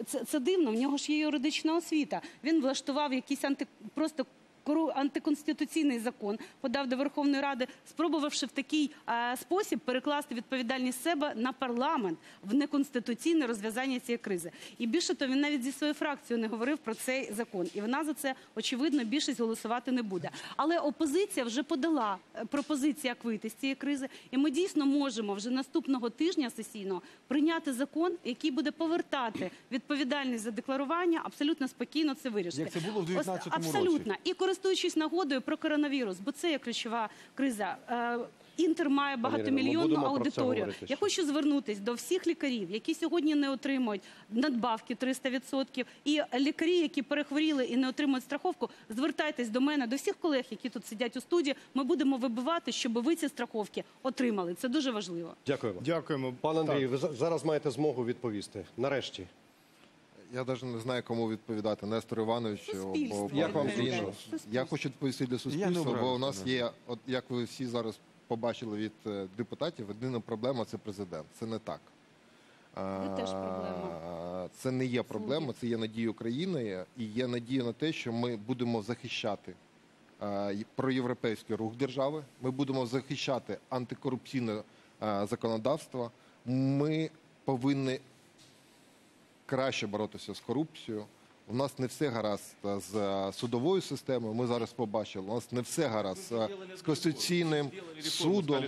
це, це дивно. В нього ж є юридична освіта. Він влаштував якісь анти просто антиконституційний закон, подав до Верховної Ради, спробувавши в такий е, спосіб перекласти відповідальність себе на парламент в неконституційне розв'язання цієї кризи. І більше того, він навіть зі своєю фракцією не говорив про цей закон. І вона за це очевидно більшість голосувати не буде. Але опозиція вже подала е, пропозиції, як вийти з цієї кризи, і ми дійсно можемо вже наступного тижня сесійного прийняти закон, який буде повертати відповідальність за декларування абсолютно спокійно це вирішити. Як це було в Ось 19-му році. Абсолютно. І користуючись нагодою про коронавірус, бо це є ключова криза. е, Інтер має багатомільйонну аудиторію. Я хочу звернутися до всіх лікарів, які сьогодні не отримують надбавки 300%, і лікарі, які перехворіли і не отримують страховку. Звертайтесь до мене, до всіх колег, які тут сидять у студії. Ми будемо вибивати, щоб ви ці страховки отримали. Це дуже важливо. Дякуємо. Дякуємо. Пан Андрій, ви зараз маєте змогу відповісти. Нарешті. Я навіть не знаю, кому відповідати Нестору Івановичу Суспільство. або Як вам пану зручно? Я хочу відповісти для Я суспільства, бо у нас є, от як ви всі зараз побачили від е, депутатів, єдина проблема це президент. Це не так. Ви теж проблема. Це не є проблема, це є надія України і є надія на те, що ми будемо захищати а, й- проєвропейський рух держави. Ми будемо захищати антикорупційне законодавство. Ми повинні краще боротися з корупцією. У нас не все гаразд е, з е, судовою системою. Ми зараз побачили. У нас не все гаразд е, з конституційним судом.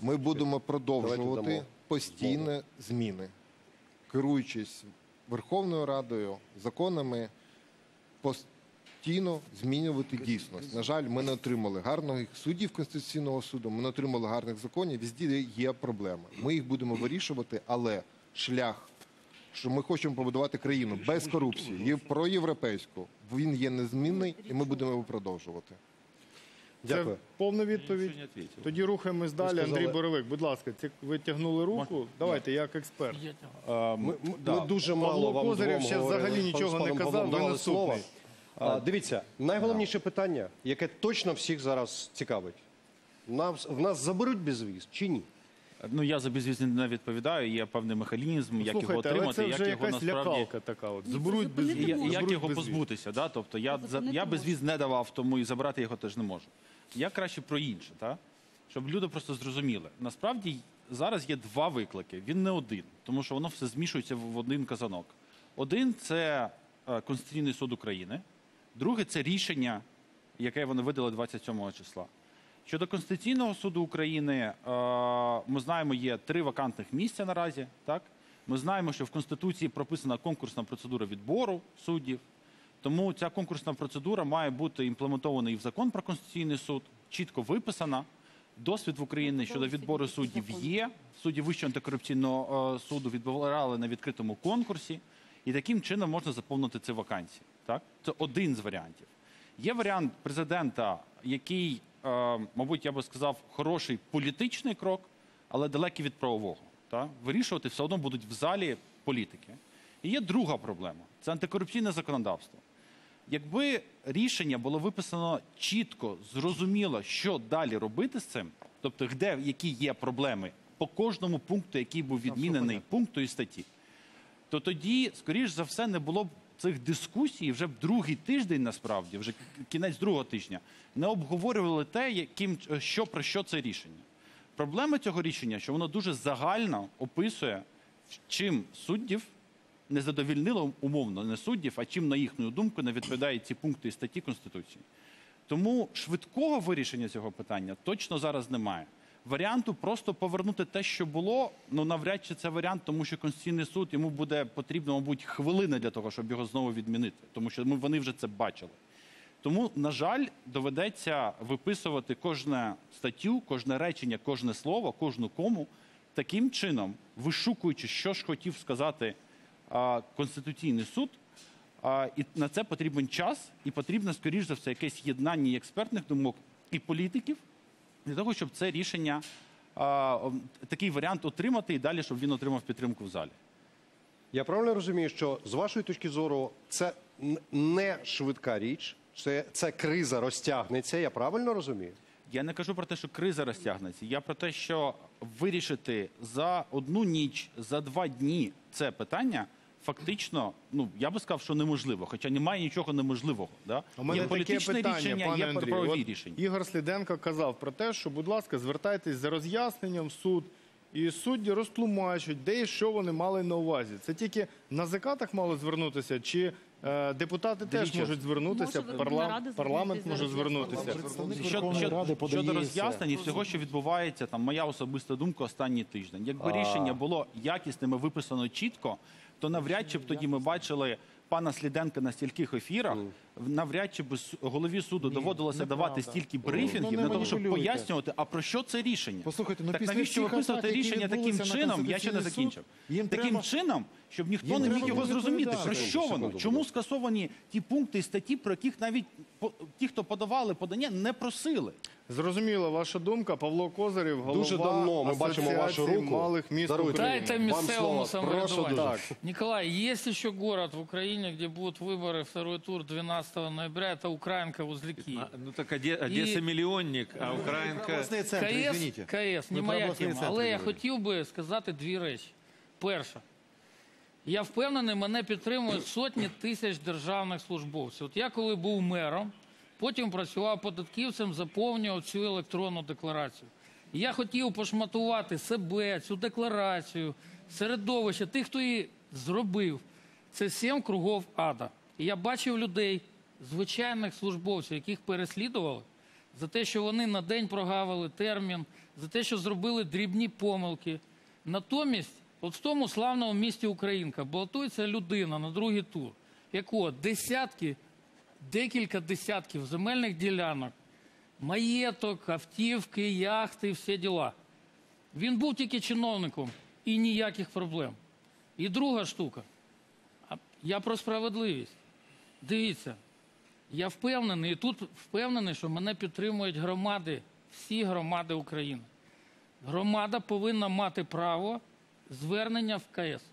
Ми будемо продовжувати постійні зміни, керуючись Верховною Радою, законами, постійно змінювати дійсність. На жаль, ми не отримали гарних суддів Конституційного суду, ми не отримали гарних законів. Візді є проблеми. Ми їх будемо вирішувати, але шлях, що ми хочемо побудувати країну без корупції, і проєвропейську, він є незмінний, і ми будемо його продовжувати. Дякую. Це повна відповідь. Тоді рухаємось далі. сказали- Андрій Боровик, будь ласка, ці- ви тягнули руку. Давайте, як експерт. Ми, ми, да. ми дуже мало Павло вам Козирєв ще говорили. взагалі нічого не казав, ви наступний. А, дивіться, найголовніше питання, яке точно всіх зараз цікавить. Нас, в нас заберуть безвіз чи ні? Ну я за безвіз не відповідаю. Є певний механізм, як його Слухайте, але отримати, це як вже його якась насправді лякалка така. От. Зберуть без і, я- і як зберуть його безвіз. позбутися. Да? Тобто я, за, я безвіз не давав, тому і забрати його теж не можу. Я краще про інше, та? щоб люди просто зрозуміли. Насправді зараз є два виклики. Він не один, тому що воно все змішується в один казанок. Один це е, Конституційний суд України, друге це рішення, яке вони видали 27 числа. Щодо Конституційного суду України, е, ми знаємо, є три вакантних місця наразі. Так? Ми знаємо, що в Конституції прописана конкурсна процедура відбору суддів. Тому ця конкурсна процедура має бути імплементована і в закон про Конституційний суд, чітко виписана. Досвід в Україні щодо відбору суддів є. Судді Вищого антикорупційного е, суду відбирали на відкритому конкурсі, і таким чином можна заповнити ці вакансії. Так? Це один з варіантів. Є варіант президента, який, мабуть, я би сказав, хороший політичний крок, але далекий від правового. Та? Вирішувати все одно будуть в залі політики. І є друга проблема це антикорупційне законодавство. Якби рішення було виписано чітко, зрозуміло, що далі робити з цим, тобто де які є проблеми по кожному пункту, який був відмінений пункт тої статті, то тоді, скоріш за все, не було б цих дискусій вже в другий тиждень, насправді, вже кінець другого тижня, не обговорювали те, яким що про що це рішення. Проблема цього рішення, що воно дуже загально описує, чим суддів не задовільнило умовно не суддів, а чим, на їхню думку, не відповідають ці пункти і статті Конституції. Тому швидкого вирішення цього питання точно зараз немає. Варіанту просто повернути те, що було, ну навряд чи це варіант, тому що Конституційний суд йому буде потрібно, мабуть, хвилини для того, щоб його знову відмінити, тому що ми вони вже це бачили. Тому, на жаль, доведеться виписувати кожне статтю, кожне речення, кожне слово, кожну кому таким чином, вишукуючи, що ж хотів сказати а, Конституційний суд. А, і на це потрібен час, і потрібно, скоріш за все, якесь єднання експертних думок і політиків для того, щоб це рішення, такий варіант отримати і далі, щоб він отримав підтримку в залі. Я правильно розумію, що з вашої точки зору це не швидка річ, це, це криза розтягнеться. Я правильно розумію? Я не кажу про те, що криза розтягнеться. Я про те, що вирішити за одну ніч, за два дні це питання. Фактично, ну я би сказав, що неможливо, хоча немає нічого неможливого. Да? У мене є таке питання, рішення, пане є Андрію. правові От рішення. Ігор Сліденко казав про те, що, будь ласка, звертайтесь за роз'ясненням в суд, і судді розтлумачують, де і що вони мали на увазі. Це тільки НАЗК так мало звернутися, чи е, депутати теж Дивіться, можуть звернутися, Може, Верховна парла- Рада парламент звернутися може за звернутися. Представник Верховної щодо, Ради подає щодо все. роз'яснень і всього, що відбувається, там моя особиста думка останній тиждень. Якби рішення було якісним і виписано чітко, то навряд чи б тоді ми бачили пана Сліденка на стільких ефірах Навряд чи б с- голові суду доводилося давати стільки брифінгів Ну, не для того, щоб маніпулюйте. пояснювати, а про що це рішення. Послухайте, ну так після навіщо всіх виписувати атак, які рішення таким відбулися на чином? Я ще не Конституційний закінчив. суд, їм Таким треба- чином, щоб ніхто їм не міг треба його буде зрозуміти, про відповідати. що воно, Секунду, чому будь скасовані ті пункти і статті, про яких навіть по- ті, хто подавали подання, не просили. Зрозуміла ваша думка. Павло Козирєв, голова Дуже давно ми бачимо вашу Асоціації руку. малих міст Даруйте. України. Да, это Вам местному слово. Прошу самоврядованию. дуже. Николай, есть еще город в Украине, где будут выборы второй тур 12 ноября. Это Украинка возле Киева. Ну так Оде- Одесса миллионник, а Украинка... Центр, КС, извините. КС, не Ми про моя обласний тема. центр Але я говоримо. хотів би сказати дві речі. Перша. Я впевнений, мене підтримують сотні тисяч державних службовців. От я коли був мером, потім працював податківцем, заповнював цю електронну декларацію. І Я хотів пошматувати себе, цю декларацію, середовище, тих, хто її зробив. Це сім кругов ада. І я бачив людей, звичайних службовців, яких переслідували за те, що вони на день прогавили термін, за те, що зробили дрібні помилки. Натомість, от в тому славному місті Українка балотується людина на другий тур, якого десятки, декілька десятків земельних ділянок, маєток, автівки, яхти, всі діла. Він був тільки чиновником і ніяких проблем. І друга штука. Я про справедливість. Дивіться, я впевнений, і тут впевнений, що мене підтримують громади, всі громади України. Громада повинна мати право звернення в КС.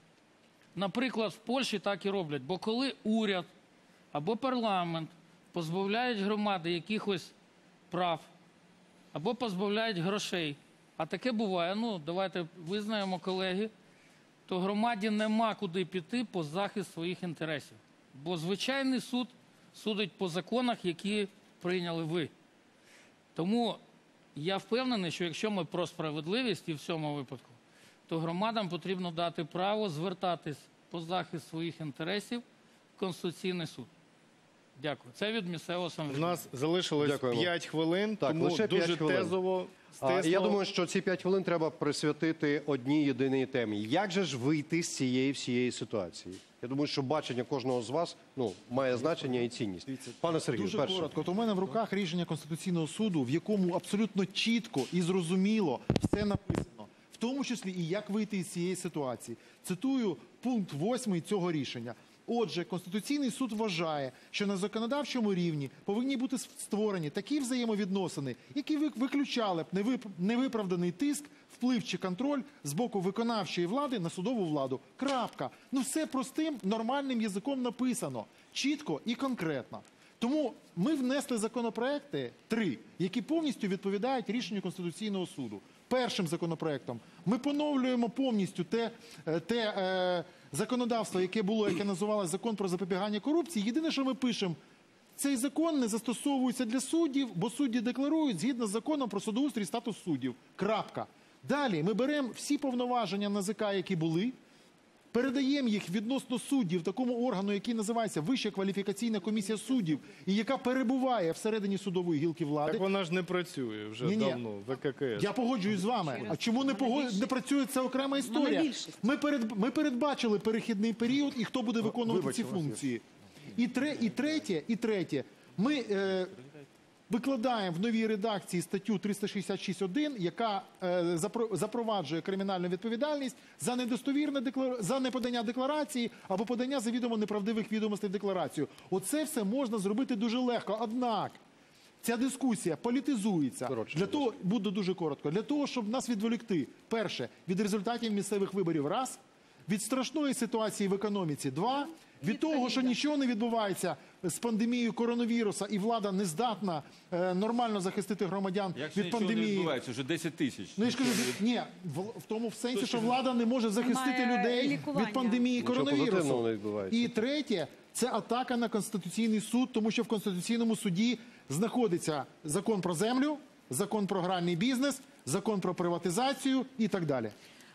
Наприклад, в Польщі так і роблять, бо коли уряд або парламент позбавляють громади якихось прав або позбавляють грошей, а таке буває, ну давайте визнаємо, колеги, то громаді нема куди піти по захист своїх інтересів. Бо звичайний суд судить по законах, які прийняли ви. Тому я впевнений, що якщо ми про справедливість і в цьому випадку, то громадам потрібно дати право звертатись по захист своїх інтересів в Конституційний суд. Дякую. Це від місцевого У нас залишилось Дякуємо. 5 хвилин, Так, тому лише п'ять дуже хвилин. тезово, А, стисло. я думаю, що ці 5 хвилин треба присвятити одній єдиній темі. Як же ж вийти з цієї всієї ситуації? Я думаю, що бачення кожного з вас ну, має значення і цінність. Пане Сергію, Дуже перше. коротко. От у мене в руках рішення Конституційного суду, в якому абсолютно чітко і зрозуміло все написано, в тому числі і як вийти із цієї ситуації. Цитую пункт 8 цього рішення. Отже, Конституційний суд вважає, що на законодавчому рівні повинні бути створені такі взаємовідносини, які виключали б невип- невиправданий тиск, вплив чи контроль з боку виконавчої влади на судову владу. Крапка. Ну все простим нормальним язиком написано, чітко і конкретно. Тому ми внесли законопроекти три, які повністю відповідають рішенню Конституційного суду. першим законопроектом. Ми поновлюємо повністю те, е, те е, законодавство, яке було, яке називалося закон про запобігання корупції. Єдине, що ми пишемо. Цей закон не застосовується для суддів, бо судді декларують згідно з законом про судоустрій статус суддів. Крапка. Далі ми беремо всі повноваження НАЗК, які були, передаємо їх відносно суддів такому органу, який називається Вища кваліфікаційна комісія суддів, і яка перебуває всередині судової гілки влади. Так вона ж не працює вже Ні-ні. давно. ВККС. Я погоджуюсь з вами. А чому не погод... не працює це окрема історія? Ми перед ми передбачили перехідний період і хто буде виконувати ці функції. І тре, і третє, і третє. Ми е, викладаємо в новій редакції статтю 366.1, яка е, запро- запроваджує кримінальну відповідальність за недостовірне деклар... за неподання декларації або подання завідомо неправдивих відомостей в декларацію. Оце все можна зробити дуже легко. Однак Ця дискусія політизується Коротше, для того, буду дуже коротко, для того, щоб нас відволікти. Перше від результатів місцевих виборів. Раз від страшної ситуації в економіці. Два від того, що нічого не відбувається з пандемією коронавіруса, і влада не здатна е, нормально захистити громадян Якщо від нічого не пандемії. відбувається, вже 10 тисяч. Ну я ж кажу, ні, в, в тому в сенсі, що влада не може захистити Немає людей лікування. від пандемії Нічого коронавірусу. позитивного не відбувається. І третє, це атака на конституційний суд, тому що в конституційному суді знаходиться закон про землю, закон про гральний бізнес, закон про приватизацію і так далі.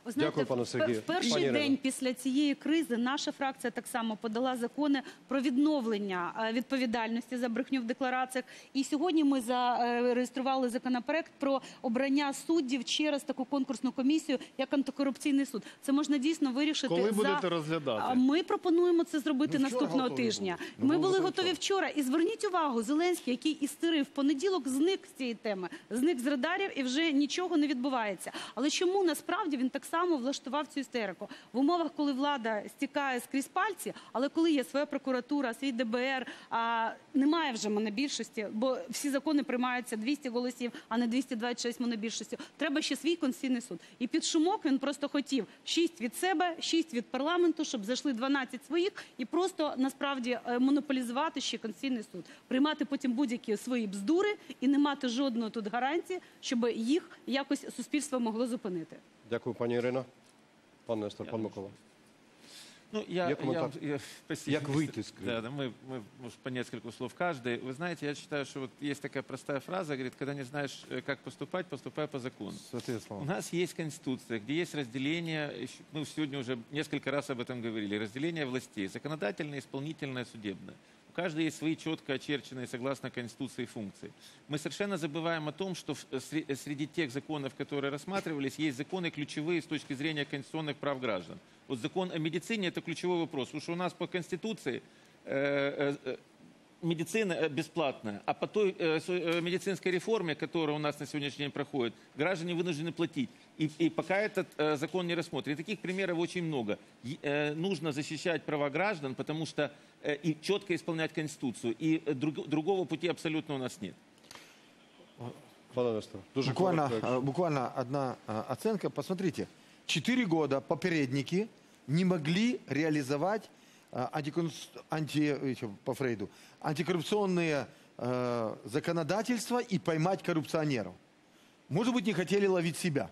Ви знаєте, Дякую, пане Сергію. В перший Пані Ірино. день після цієї кризи наша фракція так само подала закони про відновлення е, відповідальності за брехню в деклараціях. І сьогодні ми зареєстрували законопроект про обрання суддів через таку конкурсну комісію, як антикорупційний суд. Це можна дійсно вирішити. Коли за... будете розглядати? Ми пропонуємо це зробити Ну, наступного тижня. Ми Ну, були готові вчора. І зверніть увагу, Зеленський, який істерив понеділок, зник з цієї теми, зник з радарів і вже нічого не відбувається. Але чому насправді він так само влаштував цю істерику в умовах, коли влада стікає скрізь пальці, але коли є своя прокуратура, свій ДБР, а немає вже монобільшості, бо всі закони приймаються 200 голосів, а не 226 монобільшістю. Треба ще свій конституційний суд. І під шумок він просто хотів 6 від себе, 6 від парламенту, щоб зайшли 12 своїх і просто насправді е, монополізувати ще конституційний суд, приймати потім будь-які свої бздури і не мати жодної тут гарантії, щоб їх якось суспільство могло зупинити. Дякую, пані Ірина. Пан Нестор, пан Микола. Ну, я, Я я, комментарий. я- спасибо. Як выйти из кризиса? Да, да, мы, мы, может, по нескольку слов каждый. Вы знаете, я считаю, что вот есть такая простая фраза, говорит, когда не знаешь, э, как поступать, поступай по закону. Святые У слова. нас есть Конституция, где есть разделение, ещё- мы сегодня уже несколько раз об этом говорили, разделение властей, законодательное, исполнительное, судебное. У каждой есть свои четко очерченные, согласно Конституции, функции. Мы совершенно забываем о том, что среди тех законов, которые рассматривались, есть законы ключевые с точки зрения конституционных прав граждан. Вот закон о медицине – это ключевой вопрос, потому что у нас по Конституции э, э, э, медицина э, бесплатная, а по той э, э, медицинской реформе, которая у нас на сегодняшний день проходит, граждане вынуждены платить. И, и пока этот э, закон не рассмотрен. И таких примеров очень много. Э, нужно защищать права граждан, потому что э, и четко исполнять Конституцию. И э, друг- другого пути абсолютно у нас нет. Буквально, буквально одна оценка. Посмотрите, четыре года попередники не могли реализовать э, анти, по Фрейду, антикоррупционные э, законодательства и поймать коррупционеров. Может быть, не хотели ловить себя.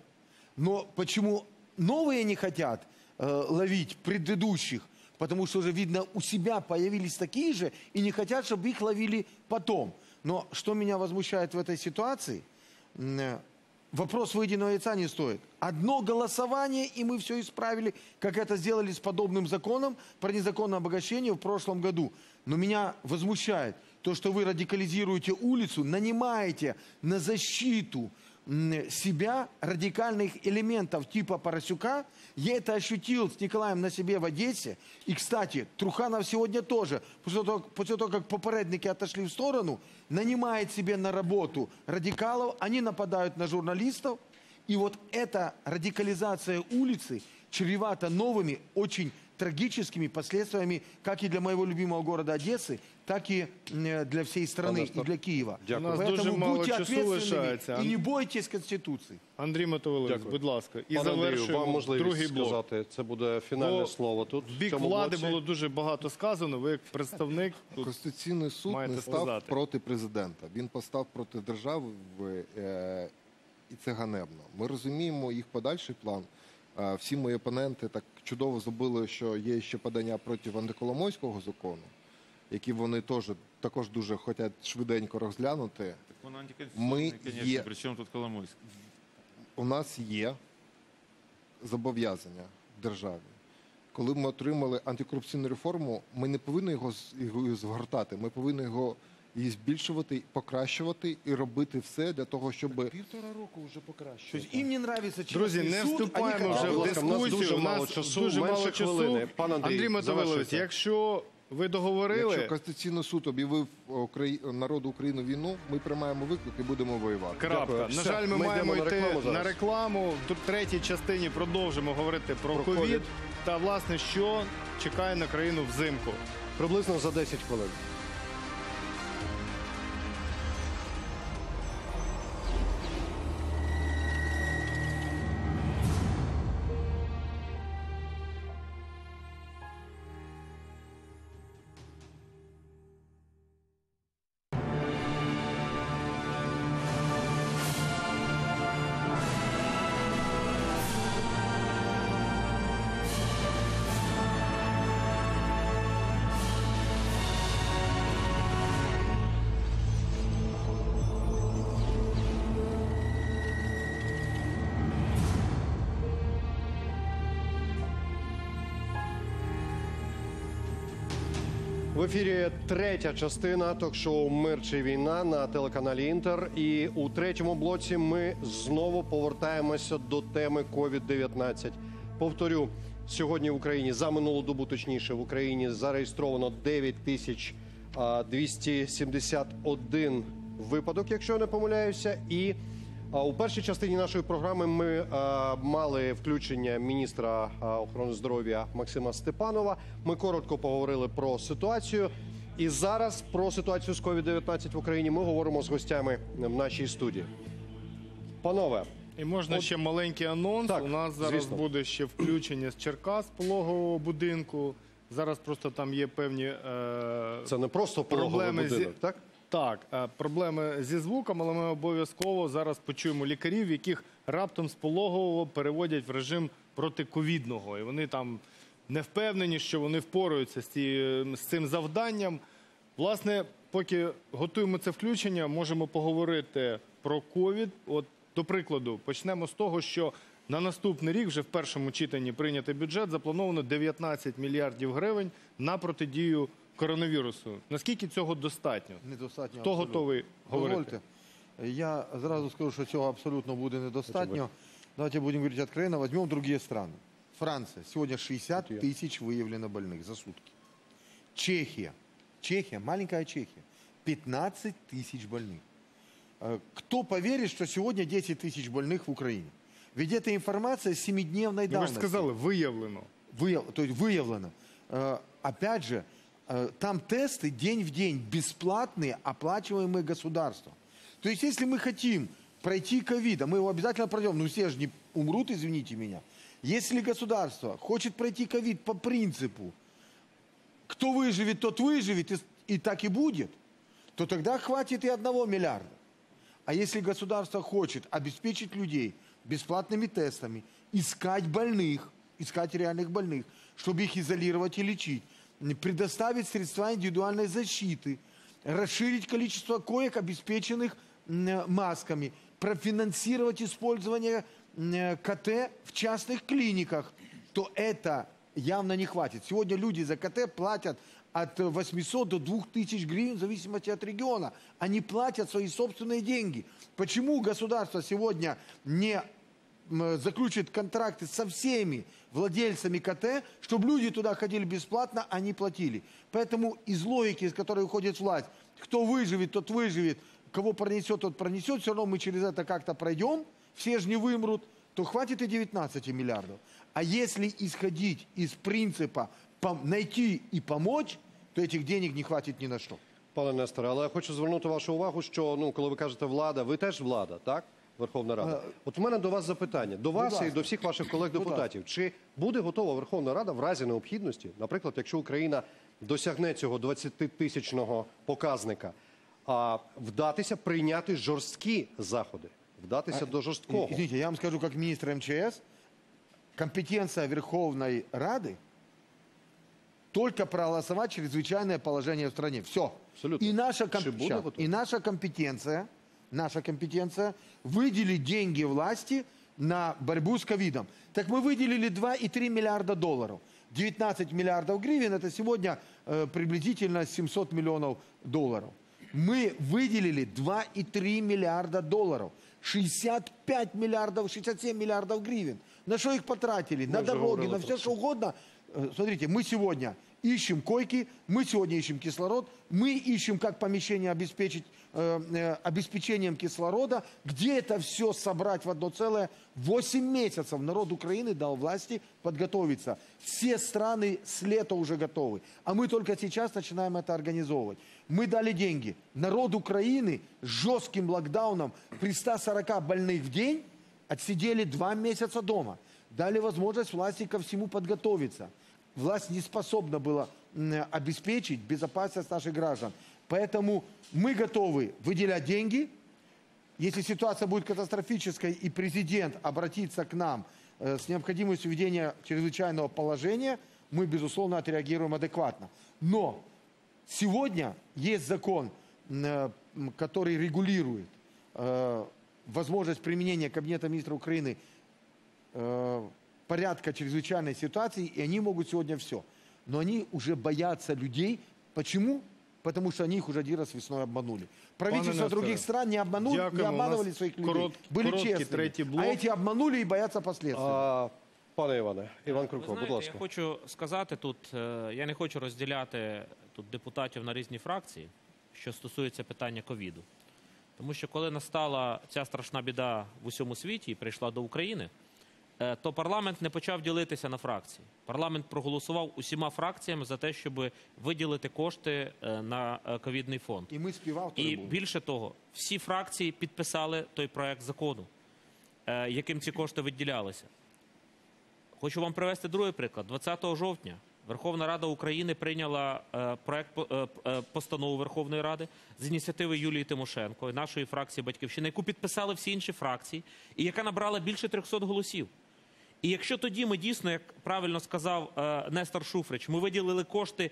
Но почему новые не хотят э, ловить предыдущих? Потому что уже, видно, у себя появились такие же и не хотят, чтобы их ловили потом. Но что меня возмущает в этой ситуации, э, вопрос выеденного яйца не стоит. Одно голосование, и мы все исправили, как это сделали с подобным законом про незаконное обогащение в прошлом году. Но меня возмущает то, что вы радикализируете улицу, нанимаете на защиту себя радикальных элементов типа Поросюка. Я это ощутил с Николаем на себе в Одессе. И, кстати, Труханов сегодня тоже, после того, после того, как попередники отошли в сторону, нанимает себе на работу радикалов, они нападают на журналистов. И вот эта радикализация улицы чревата новыми, очень трагическими последствиями как и для моего любимого города Одессы, так и м, для всей страны Пане и для Киева. Дякую. У нас Поэтому дуже мало будьте часу ответственными лишається. и не бойтесь Конституции. Андрій Мотовилович, Дякую. будь ласка. І Пане Андрію, завершуємо вам можливість другий блок. сказати. Це буде фінальне Бо слово тут. В в бік цьому влади блоці. було дуже багато сказано. Ви як представник тут Конституційний суд маєте не став сказати. проти президента. Він постав проти держави, е, і це ганебно. Ми розуміємо їх подальший план. Всі мої опоненти так чудово забули, що є ще подання проти антиколомойського закону, які вони теж також дуже хочуть швиденько розглянути. Он Ми антиконституционный, конечно, є- при чем тут Коломойский? у нас є зобов'язання в державі. Коли ми отримали антикорупційну реформу, ми не повинні його згортати. Ми повинні його її збільшувати, покращувати і робити все для того, щоб Півтора року вже покращує. То есть им не нравится Друзі, не суд, вступаємо вже в ласка, в нас дискусію. дуже мало часу, дуже менше мало часу. хвилини. Пан Андрій, Андрій Мотовилович, завершуйте. якщо ви договорили, якщо Конституційний суд об'явив Украї- народу України війну, ми приймаємо виклик і будемо воювати. Крапка. Дякую. На Все, жаль, ми, ми маємо йдемо на йти рекламу зараз. на рекламу. Тут в третій частині продовжимо говорити про, Про ковід ковід. та власне, що чекає на країну взимку. Приблизно за 10 хвилин. В ефірі третя частина ток-шоу Мир чи війна на телеканалі Інтер. І у третьому блоці ми знову повертаємося до теми COVID-19. Повторю, сьогодні в Україні за минулу добу, точніше, в Україні зареєстровано 9 тисяч а, 271 випадок, якщо я не помиляюся, і у першій частині нашої програми ми а, мали включення міністра охорони здоров'я Максима Степанова. Ми коротко поговорили про ситуацію. І зараз про ситуацію з COVID-19 в Україні ми говоримо з гостями в нашій студії. Панове, І можна От- ще маленький анонс. Так, У нас зараз звісно. буде ще включення з Черкас пологового будинку. Зараз просто там є певні е, це не просто пологовий Проблеми будинок, так? Так, е, проблеми зі звуком, але ми обов'язково зараз почуємо лікарів, яких раптом з пологового переводять в режим протиковідного. І вони там не впевнені, що вони впораються з, ці, з цим завданням. Власне, поки готуємо це включення, можемо поговорити про ковід. От, до прикладу, почнемо з того, що на наступний рік, вже в першому читанні прийнятий бюджет, заплановано 19 мільярдів гривень на протидію коронавірусу. Наскільки цього достатньо? Недостатньо. Хто абсолютно. готовий говорити? Дозвольте. Я зразу скажу, що цього абсолютно буде недостатньо. Давайте будем говорить откровенно. Возьмем другие страны. Франция. Сегодня 60 тысяч выявлено больных за сутки. Чехия. Чехия, маленькая Чехия. 15 тысяч больных. Э, Кто поверит, что сегодня 10 тысяч больных в Украине? Ведь эта информация семидневной Ну, ви ж давности. сказали, виявлено. Выяв- то есть выявлено. Э, Опять же, э, там тесты день в день, бесплатные, оплачиваемые государством. То есть если мы хотим пройти ковид, а мы его обязательно пройдем, ну все же не умрут, извините меня. Если государство хочет пройти ковид по принципу, кто выживет, тот выживет, и, и так и будет, то тогда хватит и одного миллиарда. А если государство хочет обеспечить людей бесплатными тестами, искать больных, искать реальных больных, чтобы их изолировать и лечить, предоставить средства индивидуальной защиты, расширить количество коек, обеспеченных м, масками, профинансировать использование м, КТ в частных клиниках, то это явно не хватит. Сегодня люди за КТ платят от 800 до 2000 гривен в зависимости от региона. Они платят свои собственные деньги. Почему государство сегодня не заключит контракты со всеми владельцами КТ, чтобы люди туда ходили бесплатно, а не платили. Поэтому из логики, из которой уходит власть, кто выживет, тот выживет, кого пронесет, тот пронесет, все равно мы через это как-то пройдем, все же не вымрут, то хватит и 19 миллиардов. А если исходить из принципа найти и помочь, то этих денег не хватит ни на что. Пане Несторе, але я хочу звернути вашу увагу, що ну, коли ви кажете влада, ви теж влада, так? Верховна Рада. От у мене до вас запитання, до вас і до всіх ваших колег-депутатів. Чи буде готова Верховна Рада в разі необхідності, наприклад, якщо Україна досягне цього 20-тисячного показника, а, вдатися прийняти жорсткі заходи вдатися до жорсткого. Извините, я вам скажу, как министр МЧС, компетенция Верховной Рады только проголосовать чрезвычайное положение в стране. Все. Абсолютно. И наша, комп- Трибуна Щас. готова. и наша компетенция, наша компетенция выделить деньги власти на борьбу с ковидом. Так мы выделили 2,3 миллиарда долларов. 19 миллиардов гривен, это сегодня э, приблизительно 700 миллионов долларов. Мы выделили 2,3 миллиарда долларов. 65 миллиардов, 67 миллиардов гривен. На что их потратили? на уже дороги, на все, что угодно. Э, Смотрите, мы сегодня ищем койки, мы сегодня ищем кислород, мы ищем, как помещение обеспечить э, э, обеспечением кислорода. Где это все собрать в одно целое? 8 месяцев народ Украины дал власти подготовиться. Все страны с лета уже готовы. А мы только сейчас начинаем это организовывать. Мы дали деньги. Народ Украины жестким локдауном при 140 больных в день отсидели два месяца дома. Дали возможность власти ко всему подготовиться. Власть не способна была обеспечить безопасность наших граждан. Поэтому мы готовы выделять деньги. Если ситуация будет катастрофической и президент обратится к нам э, с необходимостью введения чрезвычайного положения, мы, безусловно, отреагируем адекватно. Но сегодня есть закон, э, который регулирует э, возможность применения Кабинета министров Украины порядка чрезвычайной ситуации, и они могут сегодня все. Но они уже боятся людей. Почему? Потому что они их уже один раз весной обманули. Правительства Несторе, других стран не, обманули, не дякуємо. У обманывали нас своих людей. корот- Были короткий честными. третій блок. А эти обманули и боятся последствий. А, пане Іване, Іван Крулько, Ви будь знаєте, ласка. я хочу сказати тут, е, я не хочу розділяти тут депутатів на різні фракції, що стосується питання ковіду. Тому що коли настала ця страшна біда в усьому світі і прийшла до України, е, то парламент не почав ділитися на фракції. Парламент проголосував усіма фракціями за те, щоб виділити кошти е, на е, ковідний фонд. И мы співавтори І були. більше того, всі фракції підписали той проект закону, е, яким ці кошти виділялися. Хочу вам привести другий приклад. 20 жовтня Верховна Рада України прийняла е, проект по- е, е, постанови Верховної Ради з ініціативи Юлії Тимошенко і нашої фракції Батьківщина, яку підписали всі інші фракції, і яка набрала більше 300 голосів. І якщо тоді ми дійсно, як правильно сказав е, Нестор Шуфрич, ми виділили кошти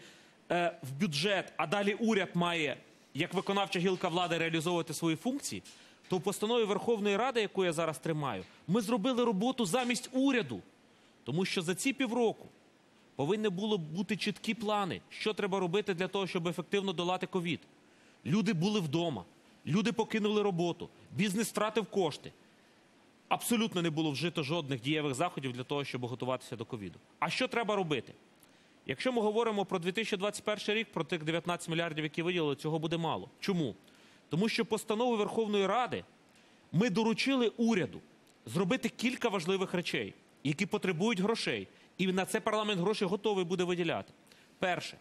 е, в бюджет, а далі уряд має, як виконавча гілка влади, реалізовувати свої функції, то в постанові Верховної Ради, яку я зараз тримаю, ми зробили роботу замість уряду. Тому що за ці півроку повинні було бути чіткі плани, що треба робити для того, щоб ефективно долати ковід. Люди були вдома, люди покинули роботу, бізнес втратив кошти. Абсолютно не було вжито жодних дієвих заходів для того, щоб готуватися до ковіду. А що треба робити? Якщо ми говоримо про 2021 рік, про тих 19 мільярдів, які виділили, цього буде мало. Чому? Тому що постановою Верховної Ради ми доручили уряду зробити кілька важливих речей, які потребують грошей. І на це парламент гроші готовий буде виділяти. Перше,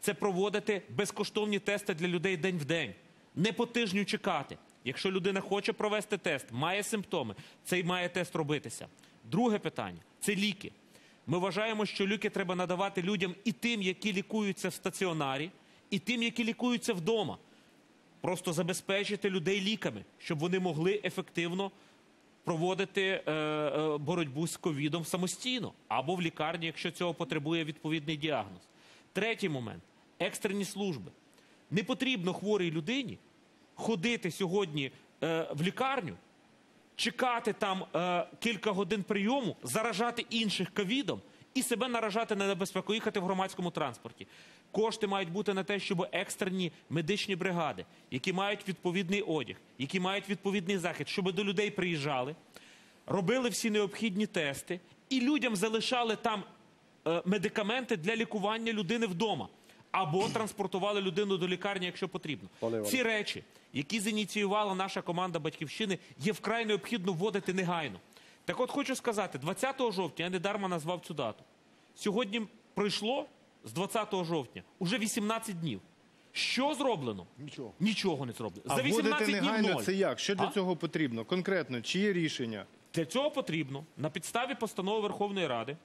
це проводити безкоштовні тести для людей день в день, не по тижню чекати. Якщо людина хоче провести тест, має симптоми, цей має тест робитися. Друге питання це ліки. Ми вважаємо, що ліки треба надавати людям і тим, які лікуються в стаціонарі, і тим, які лікуються вдома. Просто забезпечити людей ліками, щоб вони могли ефективно проводити е, е, боротьбу з ковідом самостійно або в лікарні, якщо цього потребує відповідний діагноз. Третій момент екстрені служби. Не потрібно хворій людині ходити сьогодні е, в лікарню, чекати там е, кілька годин прийому, заражати інших ковідом і себе наражати на небезпеку, їхати в громадському транспорті. Кошти мають бути на те, щоб екстрені медичні бригади, які мають відповідний одяг, які мають відповідний захід, щоб до людей приїжджали, робили всі необхідні тести і людям залишали там е, медикаменти для лікування людини вдома. Або транспортували людину до лікарні, якщо потрібно. Ці речі, які зініціювала наша команда батьківщини, є вкрай необхідно вводити негайно. Так от хочу сказати, 20 жовтня я недарма назвав цю дату. Сьогодні пройшло з 20 жовтня уже 18 днів. Що зроблено? Нічого. Нічого не зроблено. За вводити 18 днів негайно ноль. це як? Що для А? цього потрібно? Конкретно, чи є рішення? Для цього потрібно на підставі постанови Верховної Ради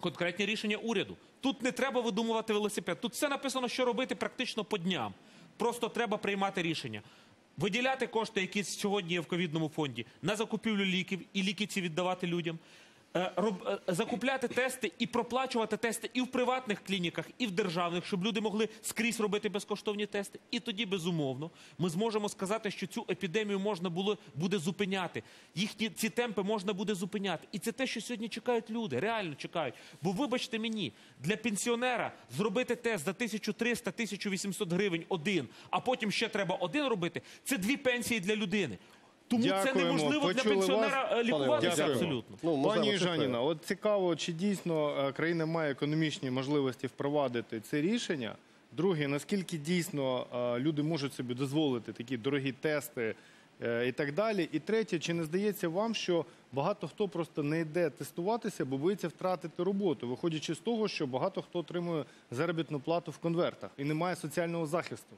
конкретні рішення уряду. Тут не треба видумувати велосипед. Тут все написано, що робити практично по дням. Просто треба приймати рішення. виділяти кошти, які сьогодні є в ковідному фонді, на закупівлю ліків і ліки ці віддавати людям. Е, роб- е, Закупляти тести і проплачувати тести і в приватних клініках, і в державних, щоб люди могли скрізь робити безкоштовні тести. І тоді, безумовно, ми зможемо сказати, що цю епідемію можна було буде зупиняти. Їхні ці темпи можна буде зупиняти. І це те, що сьогодні чекають люди, реально чекають. Бо вибачте мені, для пенсіонера зробити тест за 1300-1800 гривень один, а потім ще треба один робити. Це дві пенсії для людини. Тому це Дякуємо. неможливо для пенсіонера вас. е, лікуватися абсолютно. Ну, можливо, Пані. Жаніна, от цікаво, чи дійсно е, країна має економічні можливості впровадити це рішення? Друге, наскільки дійсно е, люди можуть собі дозволити такі дорогі тести і так далі? І третє, чи не здається вам, що багато хто просто не йде тестуватися, бо боїться втратити роботу, виходячи з того, що багато хто отримує заробітну плату в конвертах і не має соціального захисту?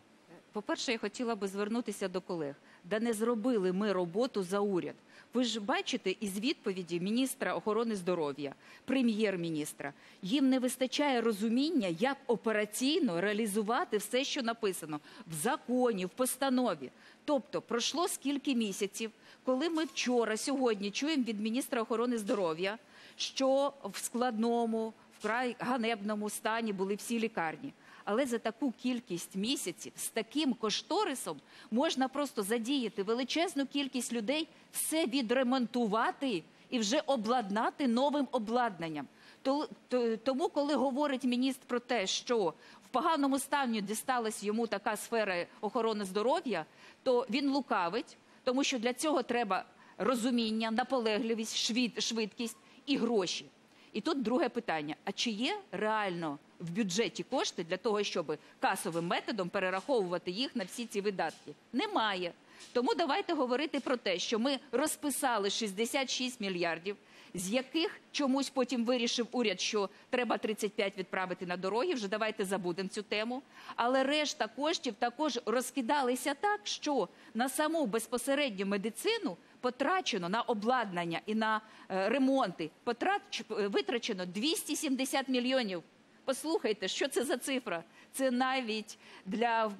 По-перше, я хотіла би звернутися до колег. Да не зробили ми роботу за уряд. Ви ж бачите із відповіді міністра охорони здоров'я, прем'єр-міністра. Їм не вистачає розуміння, як операційно реалізувати все, що написано в законі, в постанові. Тобто пройшло скільки місяців, коли ми вчора, сьогодні чуємо від міністра охорони здоров'я, що в складному, вкрай ганебному стані були всі лікарні. Але за таку кількість місяців з таким кошторисом можна просто задіяти величезну кількість людей, все відремонтувати і вже обладнати новим обладнанням. То- то- Тому, коли говорить міністр про те, що в поганому стані дісталась йому така сфера охорони здоров'я, то він лукавить, тому що для цього треба розуміння, наполегливість, швид- швидкість і гроші. І тут друге питання: а чи є реально в бюджеті кошти для того, щоб касовим методом перераховувати їх на всі ці видатки? Немає. Тому давайте говорити про те, що ми розписали 66 мільярдів, з яких чомусь потім вирішив уряд, що треба 35 відправити на дороги. Вже давайте забудемо цю тему. Але решта коштів також розкидалися так, що на саму безпосередню медицину потрачено на обладнання і на е, ремонти. Е, витрачено 270 мільйонів. Послухайте, що це за цифра? Це навіть для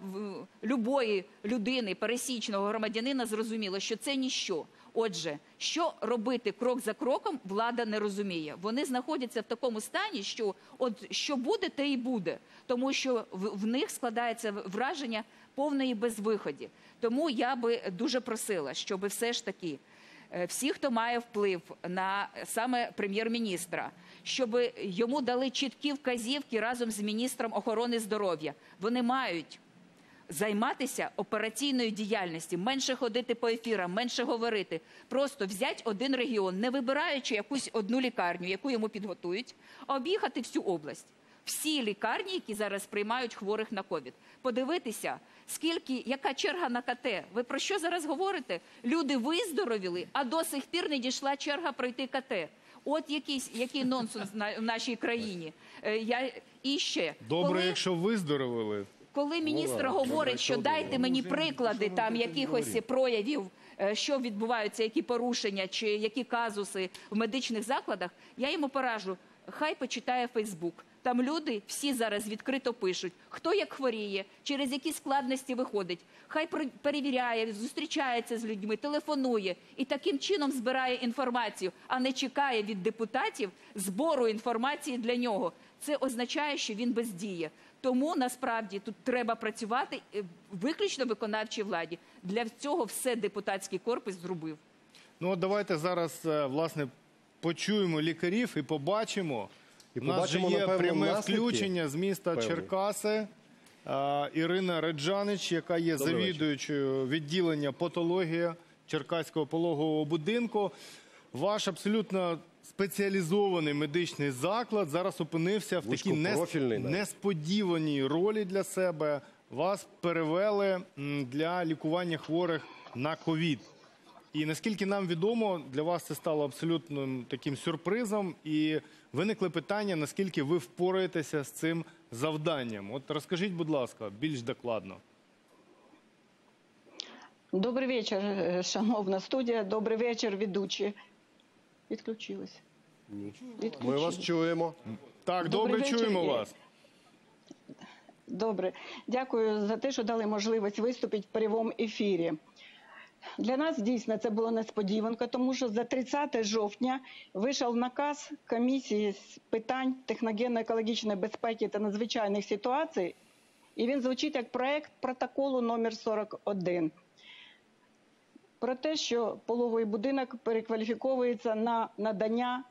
любої людини, пересічного громадянина, зрозуміло, що це ніщо. Отже, що робити крок за кроком, влада не розуміє. Вони знаходяться в такому стані, що от що буде, те і буде, тому що в, в них складається враження повної безвиході. Тому я би дуже просила, щоб все ж таки е, всі, хто має вплив на саме прем'єр-міністра, щоб йому дали чіткі вказівки разом з міністром охорони здоров'я. Вони мають займатися операційною діяльністю, менше ходити по ефірам, менше говорити. Просто взяти один регіон, не вибираючи якусь одну лікарню, яку йому підготують, а об'їхати всю область. Всі лікарні, які зараз приймають хворих на ковід, подивитися, скільки, яка черга на КТ. Ви про що зараз говорите? Люди виздоровіли, а до сих пір не дійшла черга пройти КТ. От якийсь який нонсенс на в нашій країні. Е, я і ще Добре, коли, якщо виздоровили. коли міністр говорить, що дайте мені приклади там якихось проявів, е, що відбуваються, які порушення чи які казуси в медичних закладах, я йому поражу. Хай почитає Фейсбук. Там люди всі зараз відкрито пишуть, хто як хворіє, через які складності виходить. Хай пер- перевіряє, зустрічається з людьми, телефонує і таким чином збирає інформацію, а не чекає від депутатів збору інформації для нього. Це означає, що він бездіє. Тому насправді тут треба працювати е, виключно виконавчій владі. Для цього все депутатський корпус зробив. Ну давайте зараз е, власне почуємо лікарів і побачимо. І У нас же побачимо, є напевно, пряме наслідки включення з міста певні. Черкаси. Е, Ірина Реджанич, яка є Добрий вечір. завідуючою відділення патологія Черкаського пологового будинку. Ваш абсолютно спеціалізований медичний заклад зараз опинився в такій нес- Вузькопрофільний навіть. несподіваній ролі для себе. Вас перевели м, для лікування хворих на ковід. І наскільки нам відомо, для вас це стало абсолютним таким сюрпризом. І виникли питання, наскільки ви впораєтеся з цим завданням. От розкажіть, будь ласка, більш докладно. Добрий вечір, е, шановна студія. Добрий вечір, ведучі. Відключилась. Ми вас чуємо. Так, добре вечір. чуємо вас. Добре. Дякую за те, що дали можливість виступити в прямому ефірі. Для нас дійсно це було несподіванка, тому що за 30 жовтня вийшов наказ комісії з питань техногенно-екологічної безпеки та надзвичайних ситуацій, і він звучить як проект протоколу номер 41 про те, що пологовий будинок перекваліфіковується на надання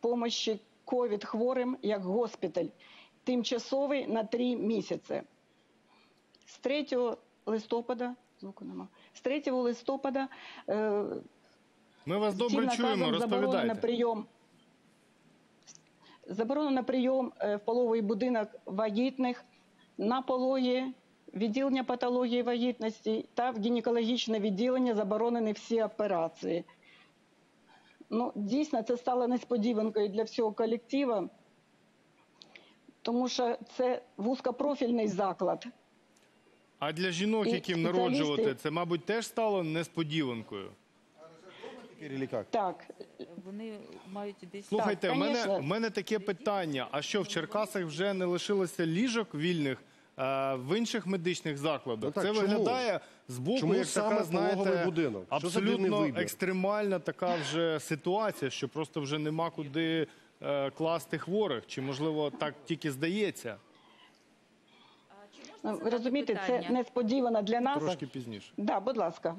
помощі ковід хворим як госпіталь, тимчасовий на три місяці. З 3 листопада, звуку нема, з 3 листопада е, Ми вас добре чуємо, розповідайте. прийом. Заборонено прийом е, в пологовий будинок вагітних на пологі, відділення патології вагітності та в гінекологічне відділення заборонені всі операції. Ну, дійсно, це стало несподіванкою для всього колективу, тому що це вузькопрофільний заклад. А для жінок, І яким народжувати, це, мабуть, теж стало несподіванкою. Так, Вони мають десь Слухайте, в мене, в мене таке питання: а що в Черкасах вже не лишилося ліжок вільних? е, В інших медичних закладах Ну так, це чому? виглядає з боку, Чому як саме така, знаєте, будинок? Що абсолютно екстремальна така вже ситуація, що просто вже нема куди е, класти хворих. Чи можливо так тільки здається? Ну, ви розумієте, це несподівано для нас. Трошки пізніше. Да, будь ласка.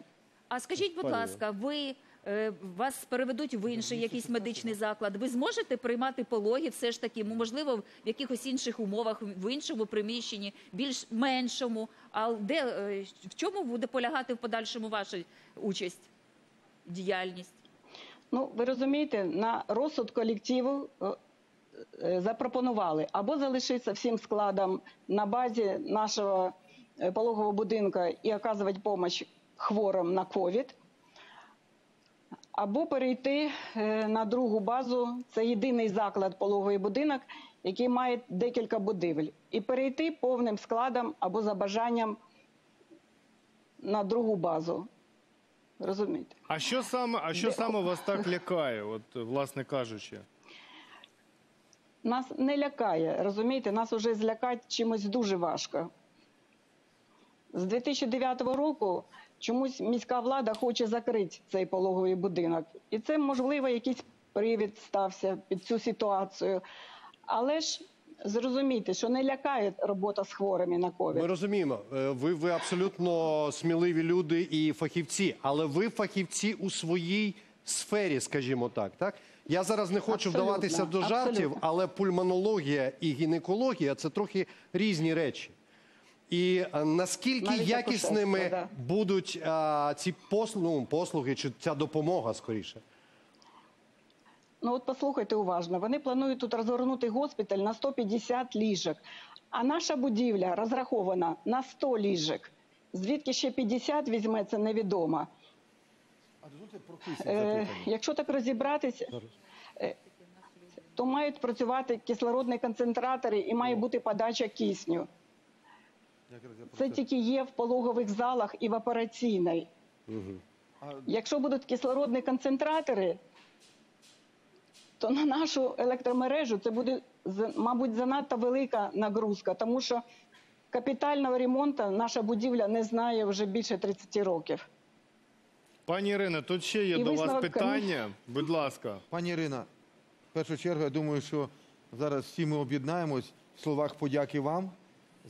А скажіть, будь Пані. ласка, ви е, вас переведуть в інший якийсь медичний заклад? Ви зможете приймати пологи все ж таки, можливо, в якихось інших умовах, в іншому приміщенні, більш меншому? А де е, в чому буде полягати в подальшому ваша участь, діяльність? Ну, ви розумієте, на розсуд колективу е, запропонували або залишитися всім складом на базі нашого е, пологового будинку і оказувати допомогу хворим на ковід, або перейти е, на другу базу. Це єдиний заклад пологовий будинок, який має декілька будівель, і перейти повним складом або за бажанням на другу базу. Розумієте? А що саме, а що саме вас так лякає, от власне кажучи? Нас не лякає, розумієте, нас вже злякати чимось дуже важко. З 2009 року чомусь міська влада хоче закрити цей пологовий будинок. І це, можливо, якийсь привід стався під цю ситуацію. Але ж зрозумійте, що не лякає робота з хворими на ковід. Ми розуміємо, е, ви, ви абсолютно сміливі люди і фахівці, але ви фахівці у своїй сфері, скажімо так. так? Я зараз не хочу Абсолютно, вдаватися до жартів, абсолютно. але пульмонологія і гінекологія це трохи різні речі. І е, наскільки Навіть якісними акушерство, будуть а, ці послуги, ну, послуги чи ця допомога скоріше? Ну от послухайте уважно. Вони планують тут розгорнути госпіталь на 150 ліжок, а наша будівля розрахована на 100 ліжок. Звідки ще 50 візьметься, невідомо. Е, якщо так розібратися, е, то мають працювати кислородні концентратори і має бути подача кисню. Це тільки є в пологових залах і в операційній. Якщо будуть кислородні концентратори, то на нашу електромережу це буде, мабуть, занадто велика нагрузка, тому що капітального ремонту наша будівля не знає вже більше 30 років. Пані Ірино, тут ще є І до вас висновок питання. Будь ласка. Пані Ірина, в першу чергу, я думаю, що зараз всі ми об'єднаємось в словах подяки вам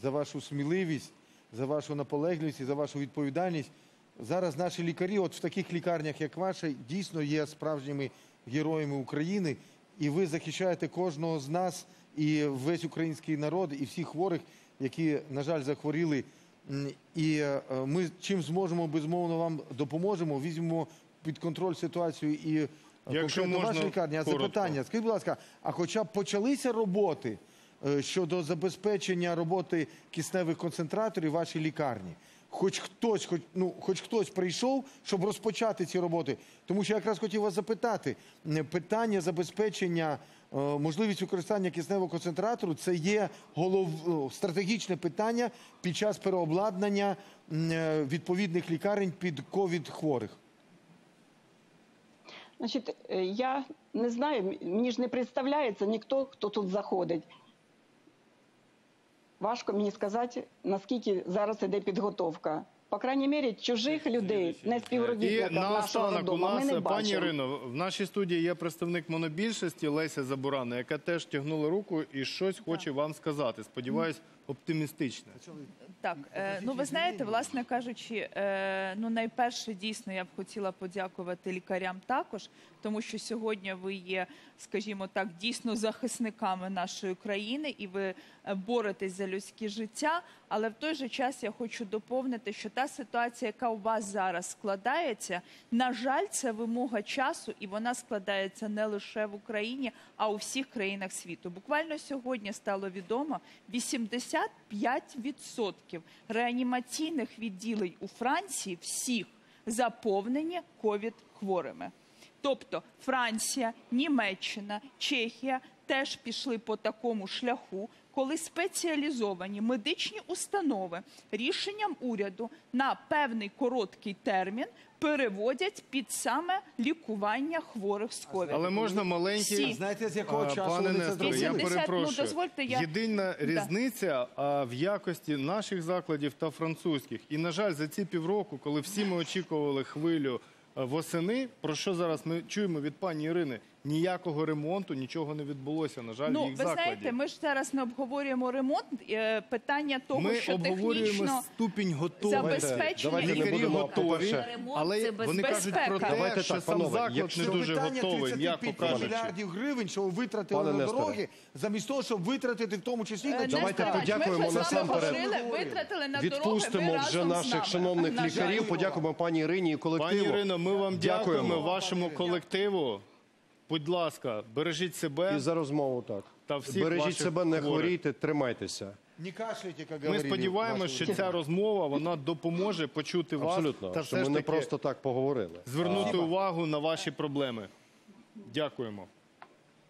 за вашу сміливість, за вашу наполегливість і за вашу відповідальність. Зараз наші лікарі, от в таких лікарнях, як ваша, дійсно є справжніми героями України, і ви захищаєте кожного з нас і весь український народ, і всіх хворих, які, на жаль, захворіли. І е, ми чим зможемо, безумовно, вам допоможемо, візьмемо під контроль ситуацію і е, Якщо можна, ваша лікарня. А запитання, скажіть, будь ласка, а хоча б почалися роботи е, щодо забезпечення роботи кисневих концентраторів в вашій лікарні? Хоч хтось, хоч, ну, хоч хтось прийшов, щоб розпочати ці роботи. Тому що я якраз хотів вас запитати, питання забезпечення, можливість використання кисневого концентратору це є голов, стратегічне питання під час переобладнання е, відповідних лікарень під ковід хворих. Значить, е, я не знаю, мені ж не представляється ніхто, хто тут заходить. Важко мені сказати, наскільки зараз іде підготовка По крайній мірі, чужих людей, не І співробітників нашого дому. у роддому, ми нас, не пані. Ірино, в нашій студії є представник монобільшості Леся Забурана, яка теж тягнула руку і щось хоче вам сказати. Сподіваюсь, оптимістичне. Так, е, ну ви знаєте, власне кажучи, е, ну найперше дійсно я б хотіла подякувати лікарям також, тому що сьогодні ви є, скажімо так, дійсно захисниками нашої країни, і ви е, боретесь за людське життя. Але в той же час я хочу доповнити, що та ситуація, яка у вас зараз складається, на жаль, це вимога часу, і вона складається не лише в Україні, а у всіх країнах світу. Буквально сьогодні стало відомо 85% реанімаційних відділень у Франції всіх заповнені ковід хворими. Тобто Франція, Німеччина, Чехія теж пішли по такому шляху, коли спеціалізовані медичні установи рішенням уряду на певний короткий термін переводять під саме лікування хворих з ковід. Але можна маленькі Всі. Знаєте, з якого А, часу Пане вони це Несторе, я зробили? 80, ну, перепрошую. дозвольте, я- Єдина різниця а, в якості наших закладів та французьких. І, на жаль, за ці півроку, коли всі ми очікували хвилю а, восени, про що зараз ми чуємо від пані Ірини, ніякого ремонту, нічого не відбулося, на жаль, в Ну, їх ви закладі. знаєте, ми ж зараз не обговорюємо ремонт. е, Питання того, Ми що обговорюємо технічно ступінь готовності. забезпечення Давайте не Лікарі будемо, готові, але це вони безпека. кажуть про те, Давайте що так, сам панове, заклад якщо не дуже питання готовий, м'яко 35 кажучи. мільярдів гривень, що ви витратили Пане на Несторе. дороги, замість того, щоб витратити в тому числі на Е, Давайте Іванович, подякуємо ми вже з вами насамперед. говорили, витратили на дороги, Відпустимо вже разом з наших нами. шановних На жаль. лікарів. Подякуємо пані Ірині і колективу. Пані Ірино, ми вам дякуємо, Дякуємо. вашому колективу. Будь ласка, бережіть себе І за розмову так. та всіх Бережіть ваших себе, не хворих. хворійте, тримайтеся. Не кашляйте, як Ми говорили сподіваємося, наші що ця розмова вона допоможе почути вас Абсолютно. та Що все ми ж не таки просто так поговорили. звернути увагу на ваші проблеми. Дякуємо.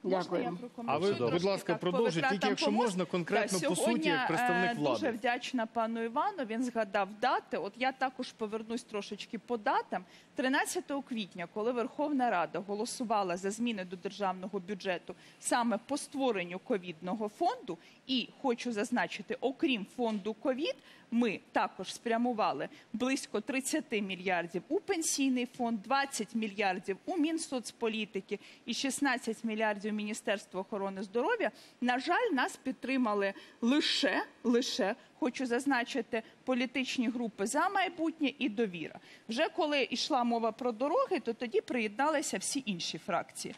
Можна я Дякую. прокоментую А ви, трошки будь ласка, продовжуйте, тільки якщо можна, конкретно по суті, як представник е, влади. Дуже вдячна пану Івану. Він згадав дати. От я також повернусь трошечки по датам. 13 квітня, коли Верховна Рада голосувала за зміни до державного бюджету саме по створенню ковідного фонду, і хочу зазначити, окрім фонду ковід, ми також спрямували близько 30 мільярдів у пенсійний фонд, 20 мільярдів у Мінсоцполітики і 16 мільярдів Міністерства охорони здоров'я. На жаль, нас підтримали лише лише. Хочу зазначити політичні групи за майбутнє і довіра. Вже коли йшла мова про дороги, то тоді приєдналися всі інші фракції.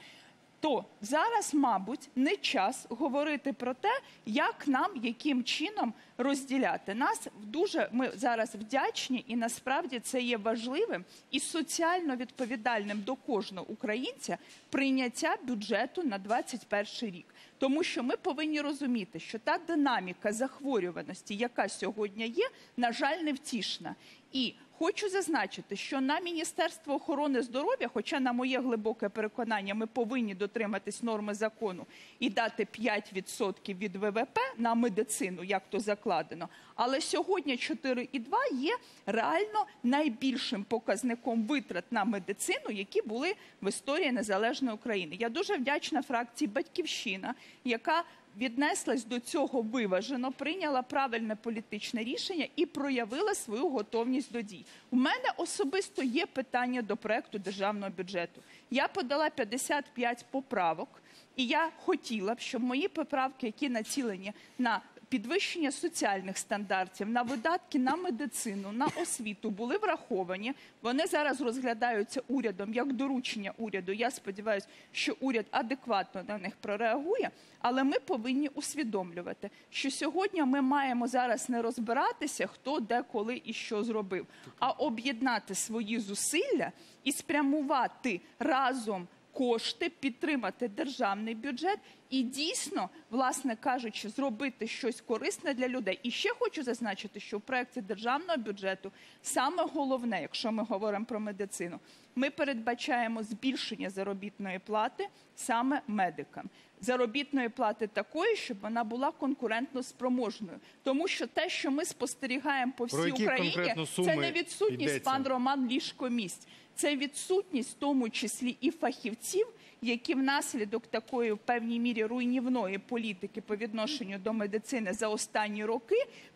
То зараз, мабуть, не час говорити про те, як нам, яким чином розділяти нас. Дуже ми зараз вдячні, і насправді це є важливим і соціально відповідальним до кожного українця прийняття бюджету на 2021 рік. Тому що ми повинні розуміти, що та динаміка захворюваності, яка сьогодні є, на жаль, невтішна. І хочу зазначити, що на Міністерство охорони здоров'я, хоча на моє глибоке переконання, ми повинні дотриматись норми закону і дати 5% від ВВП на медицину, як то закладено. Але сьогодні 4,2 є реально найбільшим показником витрат на медицину, які були в історії незалежної України. Я дуже вдячна фракції Батьківщина, яка віднеслась до цього виважено, прийняла правильне політичне рішення і проявила свою готовність до дій. У мене особисто є питання до проекту державного бюджету. Я подала 55 поправок, і я хотіла б, щоб мої поправки, які націлені на підвищення соціальних стандартів, на видатки на медицину, на освіту були враховані. Вони зараз розглядаються урядом як доручення уряду. Я сподіваюся, що уряд адекватно на них прореагує. Але ми повинні усвідомлювати, що сьогодні ми маємо зараз не розбиратися, хто де, коли і що зробив, а об'єднати свої зусилля і спрямувати разом кошти, підтримати державний бюджет і дійсно, власне кажучи, зробити щось корисне для людей. І ще хочу зазначити, що в проєкті державного бюджету саме головне, якщо ми говоримо про медицину, ми передбачаємо збільшення заробітної плати саме медикам. Заробітної плати такої, щоб вона була конкурентно спроможною, тому що те, що ми спостерігаємо по всій Україні, це не відсутність йдеться? пан Роман ліжкомісць. Це відсутність, в тому числі і фахівців, які внаслідок такої в певній мірі руйнівної політики по відношенню до медицини за останні роки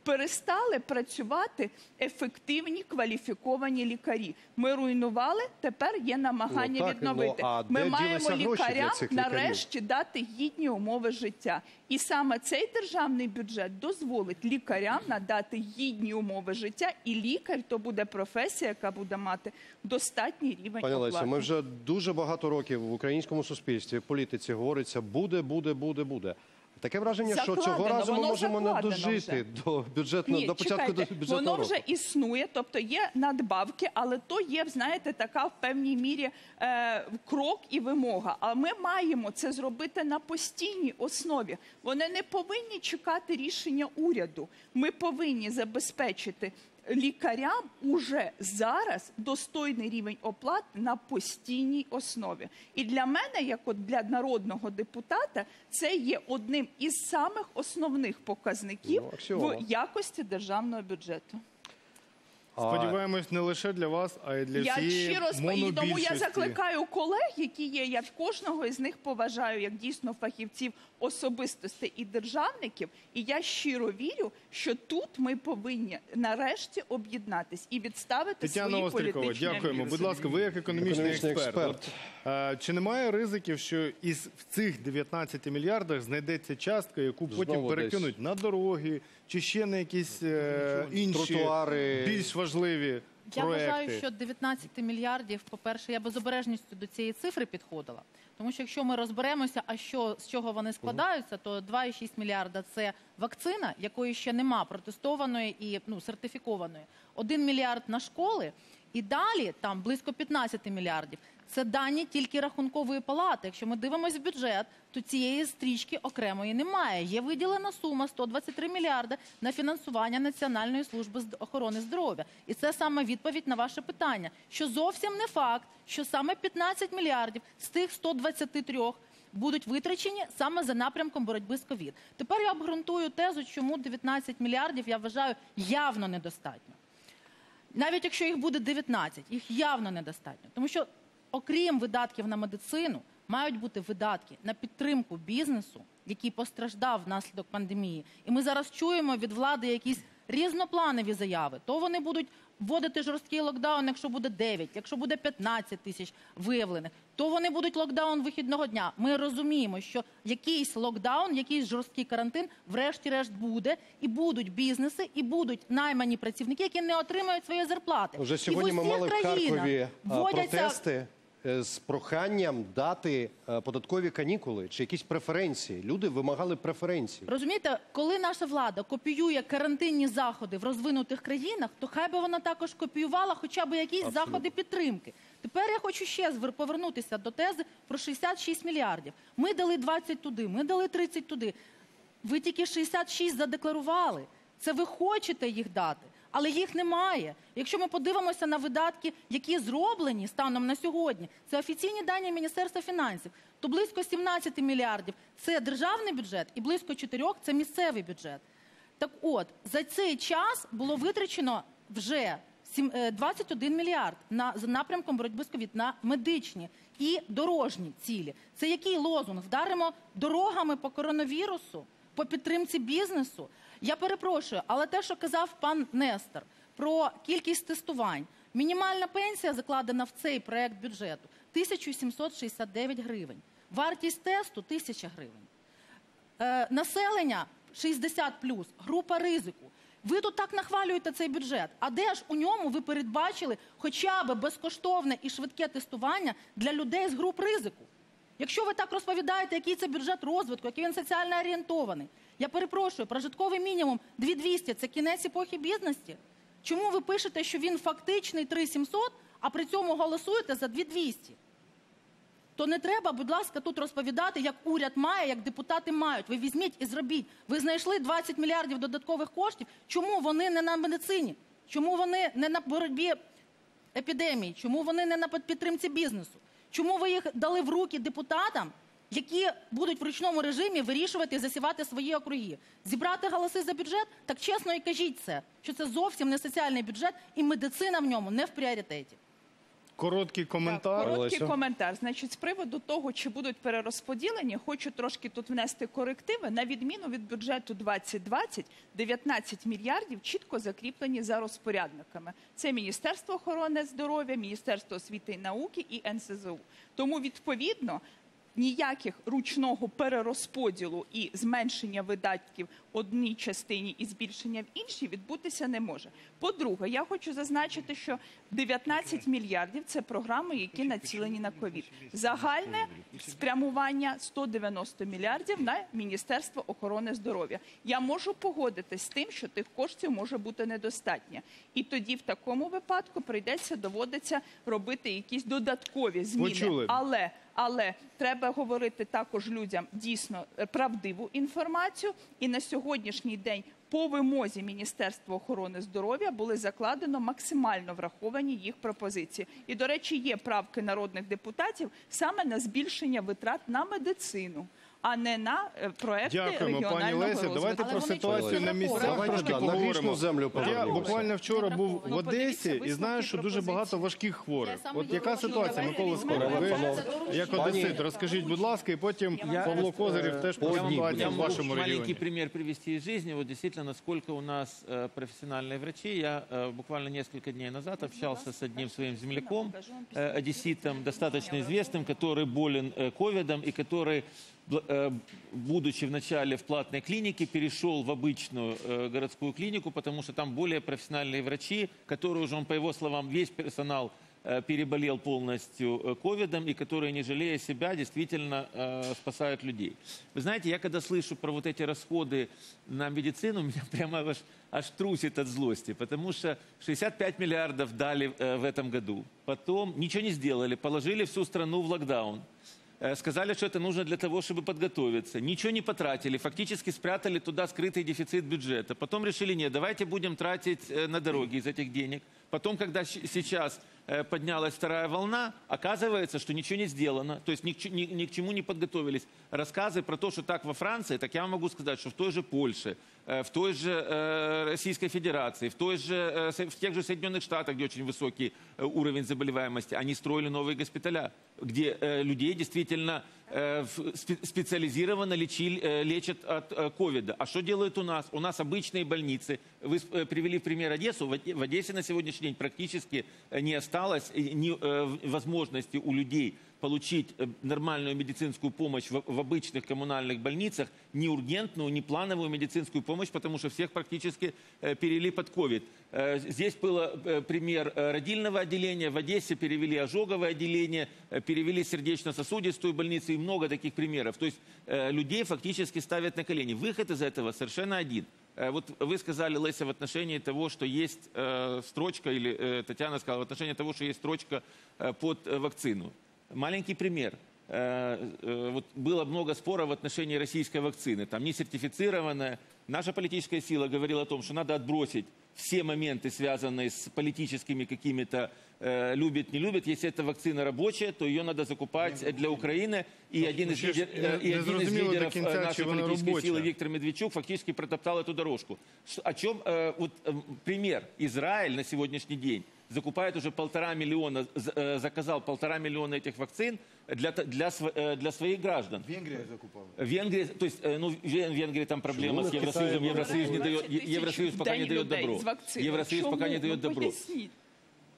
перестали працювати ефективні кваліфіковані лікарі. Ми руйнували, тепер є намагання Ну, так, відновити. ну, а Ми де маємо ділися гроші для лікарям цих лікарів? нарешті дати гідні умови життя. І саме цей державний бюджет дозволить лікарям надати гідні умови життя, і лікар то буде професія, яка буде мати достатній рівень Пані оплати. Ми вже дуже багато років в українському суспільстві, в політиці говориться буде, буде, буде, буде. Таке враження, що цього Закладено, разу ми можемо не дожити вже. до бюджетного Ні, до початку чекайте, до бюджетного воно року. вже існує, тобто є надбавки, але то є, знаєте, така в певній мірі е, крок і вимога. А ми маємо це зробити на постійній основі. Вони не повинні чекати рішення уряду. Ми повинні забезпечити. Лікарям уже зараз достойний рівень оплат на постійній основі. І для мене, як от для народного депутата, це є одним із самих основних показників Ну, в якості державного бюджету. Сподіваємось, не лише для вас, а й для я всієї щиро сп- і тому я монобільшості. закликаю колег, які є. Я кожного із них поважаю як дійсно фахівців, особистостей і державників. І я щиро вірю, що тут ми повинні нарешті об'єднатись і відставити Тетяна свої Острікова, політичні дякуємо. амбіції. Будь ласка, ви як економічний, Економічний експерт. експерт. От, е, чи немає ризиків, що із цих 19 мільярдах знайдеться частка, яку потім Знову перекинуть на дороги чи ще на якісь е, інші Тротуари. більш важливі Я проекти? вважаю, що 19 мільярдів, по-перше, я би з обережністю до цієї цифри підходила. Тому що якщо ми розберемося, а що з чого вони складаються, то 2,6 мільярда це вакцина, якої ще нема протестованої і ну сертифікованої. 1 мільярд на школи, і далі там близько 15 мільярдів. Це дані тільки рахункової палати. Якщо ми дивимося бюджет, то цієї стрічки окремої немає. Є виділена сума 123 мільярди на фінансування Національної служби охорони здоров'я. І це саме відповідь на ваше питання, що зовсім не факт, що саме 15 мільярдів з тих 123 будуть витрачені саме за напрямком боротьби з ковід. Тепер я обґрунтую тезу, чому 19 мільярдів я вважаю явно недостатньо. Навіть якщо їх буде 19, їх явно недостатньо. Тому що, окрім видатків на медицину, мають бути видатки на підтримку бізнесу, який постраждав внаслідок пандемії. І ми зараз чуємо від влади якісь різнопланові заяви. То вони будуть вводити жорсткий локдаун, якщо буде 9, якщо буде 15 тисяч виявлених, то вони будуть локдаун вихідного дня. Ми розуміємо, що якийсь локдаун, якийсь жорсткий карантин, врешті-решт буде, і будуть бізнеси, і будуть наймані працівники, які не отримають свої зарплати. Вже І сьогодні в ми мали в Харкові протести з проханням дати е, податкові канікули чи якісь преференції. Люди вимагали преференцій. Розумієте, коли наша влада копіює карантинні заходи в розвинутих країнах, то хай би вона також копіювала хоча б якісь Абсолютно. заходи підтримки. Тепер я хочу ще повернутися до тези про 66 мільярдів. Ми дали 20 туди, ми дали 30 туди. Ви тільки 66 задекларували. Це ви хочете їх дати, але їх немає. Якщо ми подивимося на видатки, які зроблені станом на сьогодні, це офіційні дані Міністерства фінансів, то близько 17 мільярдів це державний бюджет і близько 4 це місцевий бюджет. Так от, за цей час було витрачено вже сім- е, 21 мільярд на за напрямком боротьби з ковід на медичні і дорожні цілі. Це який лозунг? Вдаримо дорогами по коронавірусу, по підтримці бізнесу. Я перепрошую, але те, що казав пан Нестор про кількість тестувань, мінімальна пенсія закладена в цей проект бюджету 1769 гривень. Вартість тесту 1000 гривень. Е, населення 60 група ризику. Ви тут так нахвалюєте цей бюджет. А де ж у ньому ви передбачили хоча б безкоштовне і швидке тестування для людей з груп ризику? Якщо ви так розповідаєте, який це бюджет розвитку, який він соціально орієнтований, я перепрошую, прожитковий мінімум 2200 – це кінець епохи бідності. Чому ви пишете, що він фактичний 3700, а при цьому голосуєте за 2200? То не треба, будь ласка, тут розповідати, як уряд має, як депутати мають. Ви візьміть і зробіть. Ви знайшли 20 мільярдів додаткових коштів. Чому вони не на медицині? Чому вони не на боротьбі епідемії? Чому вони не на підтримці бізнесу? Чому ви їх дали в руки депутатам, які будуть в ручному режимі вирішувати і засівати свої округи? Зібрати голоси за бюджет? Так чесно і кажіть це, що це зовсім не соціальний бюджет, і медицина в ньому не в пріоритеті. Короткий коментар. Короткий коментар. Значить, з приводу того, чи будуть перерозподілені, хочу трошки тут внести корективи. На відміну від бюджету 2020, 19 мільярдів чітко закріплені за розпорядниками. Це Міністерство охорони здоров'я, Міністерство освіти і науки і НСЗУ. Тому відповідно. Ніяких ручного перерозподілу і зменшення видатків одній частині і збільшення в іншій відбутися не може. По-друге, я хочу зазначити, що 19 мільярдів це програми, які націлені на ковід. Загальне спрямування 190 мільярдів на Міністерство охорони здоров'я. Я можу погодитись з тим, що тих коштів може бути недостатньо. І тоді в такому випадку прийдеться доводиться робити якісь додаткові зміни. Але але треба говорити також людям дійсно е, правдиву інформацію. І на сьогоднішній день по вимозі Міністерства охорони здоров'я були закладено максимально враховані їх пропозиції. І, до речі, є правки народних депутатів саме на збільшення витрат на медицину А не на е, проекти Дякуємо, пані регіонального Леся. розвитку. Давайте про ситуацію на місцях Давайте, трошки да, на поговоримо. грішну землю Я повернемося. буквально вчора був в Ну, подивіться Одесі і знаю, висновки що дуже пропозиції. багато важких хворих. саме От яка доручила. ситуація, Давайте Микола візьмемо Скорик? Ви це доручення. як одесит, розкажіть, будь ласка, і потім Павло Козирів теж про Я вам- ситуацію я в могу вашому маленький регіоні. пример привести из жизни. Вот действительно, насколько у нас э, профессиональные врачи. Я э, буквально несколько дней назад общался с одним своим земляком, э, одесситом, достаточно известным, который болен э, ковидом и который, бл- э, будучи вначале в платной клинике, перешел в обычную э, городскую клинику, потому что там более профессиональные врачи, которые уже, по его словам, весь персонал э, переболел полностью э, ковидом и которые, не жалея себя, действительно э, спасают людей. Вы знаете, я когда слышу про вот эти расходы на медицину, [laughs] меня прямо аж, аж трусит от злости, потому что 65 миллиардов дали э, в этом году, потом ничего не сделали, положили всю страну в локдаун. Э, Сказали, что это нужно для того, чтобы подготовиться. Ничего не потратили, фактически спрятали туда скрытый дефицит бюджета. Потом решили, нет, давайте будем тратить э, на дороги из этих денег. Потом, когда сейчас э, поднялась вторая волна, оказывается, что ничего не сделано, то есть ни ни- ни к чему не подготовились. Рассказы про то, что так во Франции, так я могу сказать, что в той же Польше, в той же э, Российской Федерации, в, той же, э, в тех же Соединенных Штатах, где очень высокий э, уровень заболеваемости, они строили новые госпиталя, где э, людей действительно э, специализированно лечили, э, лечат от э, ковида. А что делают у нас? У нас обычные больницы. Вы э, привели в пример Одессу. В Оде- в Одессе на сегодняшний день практически э, не осталось э, э, возможности у людей получить э, нормальную медицинскую помощь в, в обычных коммунальных больницах, ни ургентную, ни плановую медицинскую помощь, потому что всех практически э, перевели под ковид. Э, Здесь был э, пример э, родильного отделения, в Одессе перевели ожоговое отделение, э, перевели сердечно-сосудистую больницу и много таких примеров. То есть э, людей фактически ставят на колени. Выход из этого совершенно один. Э, Вот вы сказали, Леся, в отношении того, что есть э, строчка, или э, Татьяна сказала, в отношении того, что есть строчка э, под вакцину. Маленький пример. Э, э, Вот было много спора в отношении российской вакцины. Там не сертифицированная. Наша политическая сила говорила о том, что надо отбросить все моменты, связанные с политическими какими-то э, любит, не любит. Если эта вакцина рабочая, то ее надо закупать для Украины. И один из, лидер- э, и один из лидеров кінця, э, чи нашей политической робоча. силы Виктор Медведчук фактически протоптал эту дорожку. О чем э, вот э, пример? Израиль на сегодняшний день закупает уже полтора миллиона, з- э, заказал полтора миллиона этих вакцин для, т- для, св- э, для своих граждан. Венгрія закупала. Венгрия, то есть, э, ну, в Вен- Венгрии там проблема Почему с мы в Евросоюзом. Китае Евросоюз не 20 дает, тысяч Евросоюз в пока день не дает людей добро. з вакциною. Евросоюз пока не Чому? дает Ну, добро.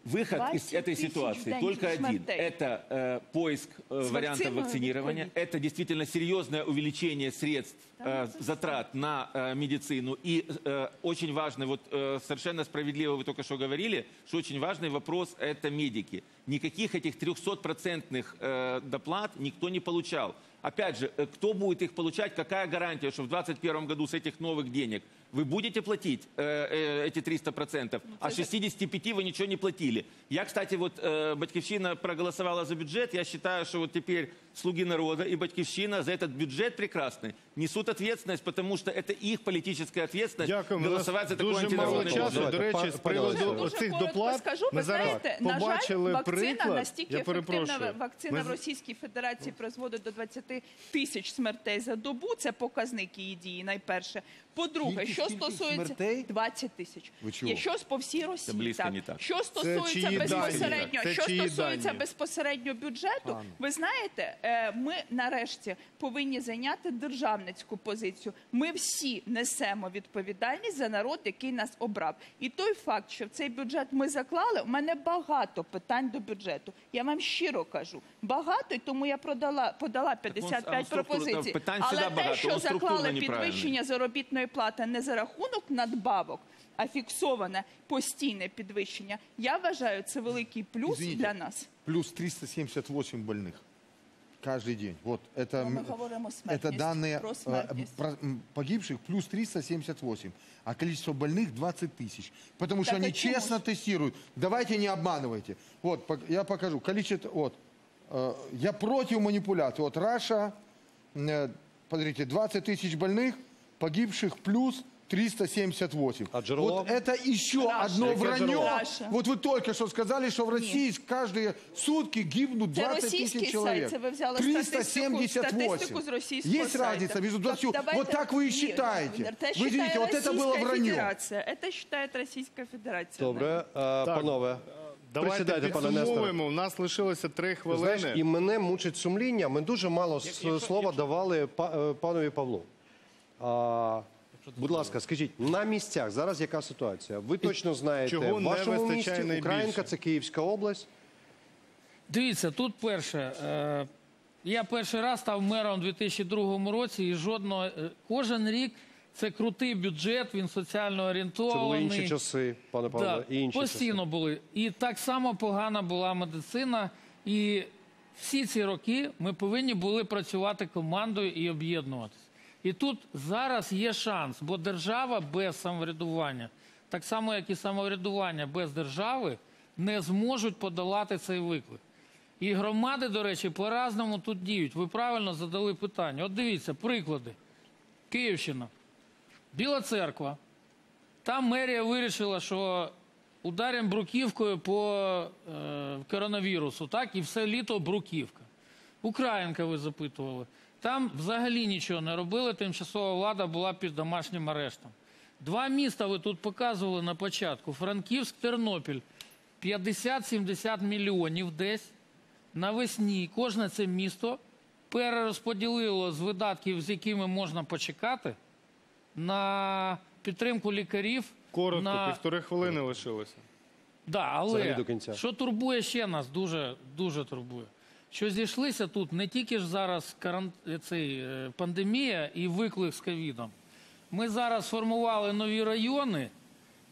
Выход 20 из этой ситуации только один. Это э, поиск э, вакциной вакцинирования. Это действительно серьезное увеличение средств, э, затрат на э, медицину. И э, очень важный, вот э, совершенно справедливо вы только что говорили, что очень важный вопрос – это медики. Никаких этих 300-процентных э, доплат никто не получал. Опять же, э, кто будет их получать, какая гарантия, что в 2021 году с этих новых денег вы будете платить э, э, эти 300%, а с 65 вы ничего не платили. Я, кстати, вот э, Батьковщина проголосовала за бюджет, я считаю, что вот теперь слуги народа и Батьковщина за этот бюджет прекрасный несут ответственность, потому что это их политическая ответственность Дякуємо. У нас голосовать за такой дуже мало антинародный часу. бюджет. До речі, Пане з приводу Олександре. Дуже цих коротко доплат скажу, ми ви зараз знаєте, на жаль, побачили вакцина приклад. настільки Я ефективна перепрошую. вакцина Ми в з- Російській Федерації призводить до 20 тисяч смертей за добу. Це показник її дії найперше. по-друге, Скільки- що скільки стосується смертей? 20 тисяч. Ви чого? Якщо по всій Росії, близько так. не так. що стосується чиї дані? безпосередньо, Це що чиї стосується дані? безпосередньо бюджету, ви знаєте, е, ми нарешті повинні зайняти державницьку позицію. Ми всі несемо відповідальність за народ, який нас обрав. І той факт, що в цей бюджет ми заклали, у мене багато питань до бюджету. Я вам щиро кажу, багато, і тому я продала подала 55 структура- пропозицій. питань Але те, багато, що он структурно заклали неправильний. підвищення заробітної плати не за рахунок надбавок, а фіксоване постійне підвищення, я вважаю, це великий плюс Извините. для нас. Плюс 378 больных каждый день. Вот это, Ну, мы м- говорим о это смертности, данные про э, смертность. про- м, погибших плюс 378, а количество больных 20 тысяч. Потому что Так, а они чему честно тестируют. Давайте не обманывайте. Вот, пок- я покажу. Количество, вот, э, я против манипуляций. Вот Раша, э, смотрите, 20 тысяч больных, погибших плюс 378. А Джерело? Вот это еще Раша. одно Яке вранье. Джерело? Раша. Вот вы только что сказали, что в России каждые сутки гибнут Це 20 російський тысяч человек. сайт, це ви взяли статистику, 378. статистику з російського Есть сайта. разница между Так, 20. давайте- Вот так вы и Ні, считаете. Это Вы считает видите, вот это было Российская вранье. Федерация. Это считает Российская Федерация. Добре, е, панове. Давайте Присідайте, пане Несторе. підсумовуємо. У нас лишилося три Ти Знаєш, хвилини. і мене мучить сумління. Ми дуже мало с- слова давали па- е, панові Павлу. А, будь ласка, скажіть, на місцях зараз яка ситуація? Ви точно знаєте, чого в не вашому вистачає місті найбільше? Українка, це Київська область. Дивіться, тут перше. Е, я перший раз став мером у 2002 році і жодного. е, кожен рік це крутий бюджет, він соціально Це були орієнтований. інші часи, пане Павло, Да, і інші постійно часи. були. І так само погана була медицина. І всі ці роки ми повинні були працювати командою і об'єднуватися. І тут зараз є шанс, бо держава без самоврядування, так само як і самоврядування без держави, не зможуть подолати цей виклик. І громади, до речі, по-разному тут діють. Ви правильно задали питання. От дивіться, приклади. Київщина, Біла церква. Там мерія вирішила, що ударимо бруківкою по е, коронавірусу, так, і все літо бруківка. Українка ви запитували. Там взагалі нічого не робили, тимчасова влада була під домашнім арештом. Два міста ви тут показували на початку: Франківськ, Тернопіль. 50-70 мільйонів десь навесні. Кожне це місто перерозподілило з видатків, з якими можна почекати, на підтримку лікарів. Коротко, на... півтори хвилини лишилося. Да, але до кінця. що турбує ще нас, дуже, дуже турбує. Що зійшлися тут не тільки ж зараз цей, е, пандемія і виклик з ковідом. Ми зараз сформували нові райони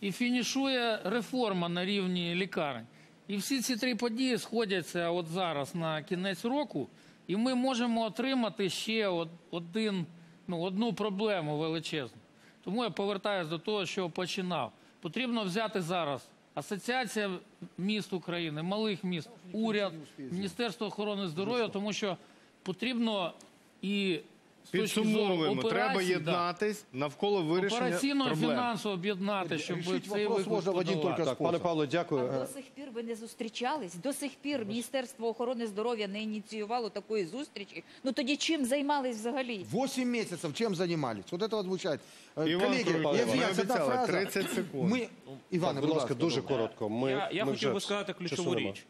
і фінішує реформа на рівні лікарень. І всі ці три події сходяться от зараз на кінець року, і ми можемо отримати ще один, ну, одну проблему величезну. Тому я повертаюся до того, що починав. Потрібно взяти зараз Асоціація міст України, малих міст, уряд, Міністерство охорони здоров'я, тому що потрібно і Підсумовуємо. Треба операцій, да, єднатись навколо вирішення операційно і проблем. фінансово об'єднати, щоб Решить цей вопрос виклик можна в один подолати. только Так, пане спосіб. Павло, дякую. А до сих пір ви не зустрічались? До сих пір Міністерство охорони здоров'я не ініціювало такої зустрічі. Ну тоді чим займались взагалі? 8 месяцев чем занимались? Вот это возмущает. Э, Иван Коллеги, Куругин, я вы извиняюсь, одна обещали, фраза. 30 секунд. Мы... Иван, Так, будь ласка, дуже коротко. Ми, я я ми хотів вже би сказати часу ключову нема. річ,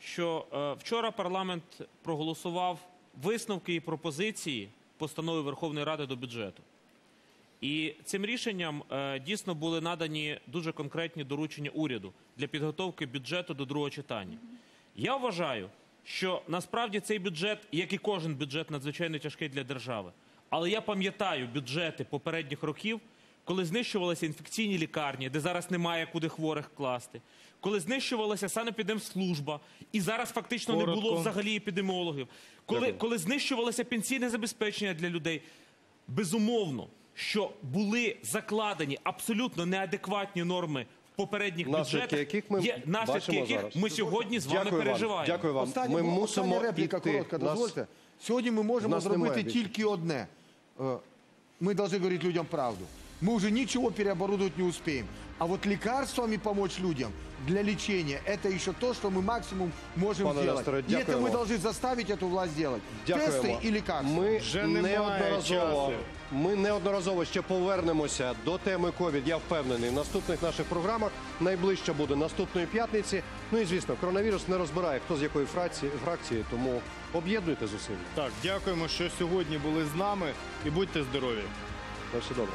що е, вчора парламент проголосував висновки і пропозиції постанови Верховної Ради до бюджету. І цим рішенням е, дійсно були надані дуже конкретні доручення уряду для підготовки бюджету до другого читання. Я вважаю, що насправді цей бюджет, як і кожен бюджет, надзвичайно тяжкий для держави. Але я пам'ятаю бюджети попередніх років, коли знищувалися інфекційні лікарні, де зараз немає куди хворих класти, коли знищувалася санепідемслужба, і зараз фактично не було взагалі епідеміологів, коли, коли знищувалося пенсійне забезпечення для людей. Безумовно, що були закладені абсолютно неадекватні норми в попередніх Наслідки бюджетах, яких ми є наслідки бачимо яких зараз. ми сьогодні з вами Дякую вам. переживаємо. Дякую вам. Остання, Ми остання мусимо репліка йти. коротка, Нас- дозвольте. Сьогодні ми можемо нас немає зробити більше. тільки одне. Е, Ми повинні говорити людям правду. Ми вже нічого переоборудовать не успеем. А вот лекарствами помочь людям для лечения, это еще то, что мы максимум можем Пане сделать. Несторе, И это дякуємо. мы должны заставить эту власть делать. Дякуємо. Тесты и лекарства. Ми Вже немає неодноразово, часу. ми неодноразово ще повернемося до теми ковід. Я впевнений. В наступних наших програмах найближче буде наступної п'ятниці. Ну і звісно, коронавірус не розбирає хто з якої фракції, фракції тому об'єднуйте зусилля. Так, дякуємо, що сьогодні були з нами і будьте здорові. На все добре.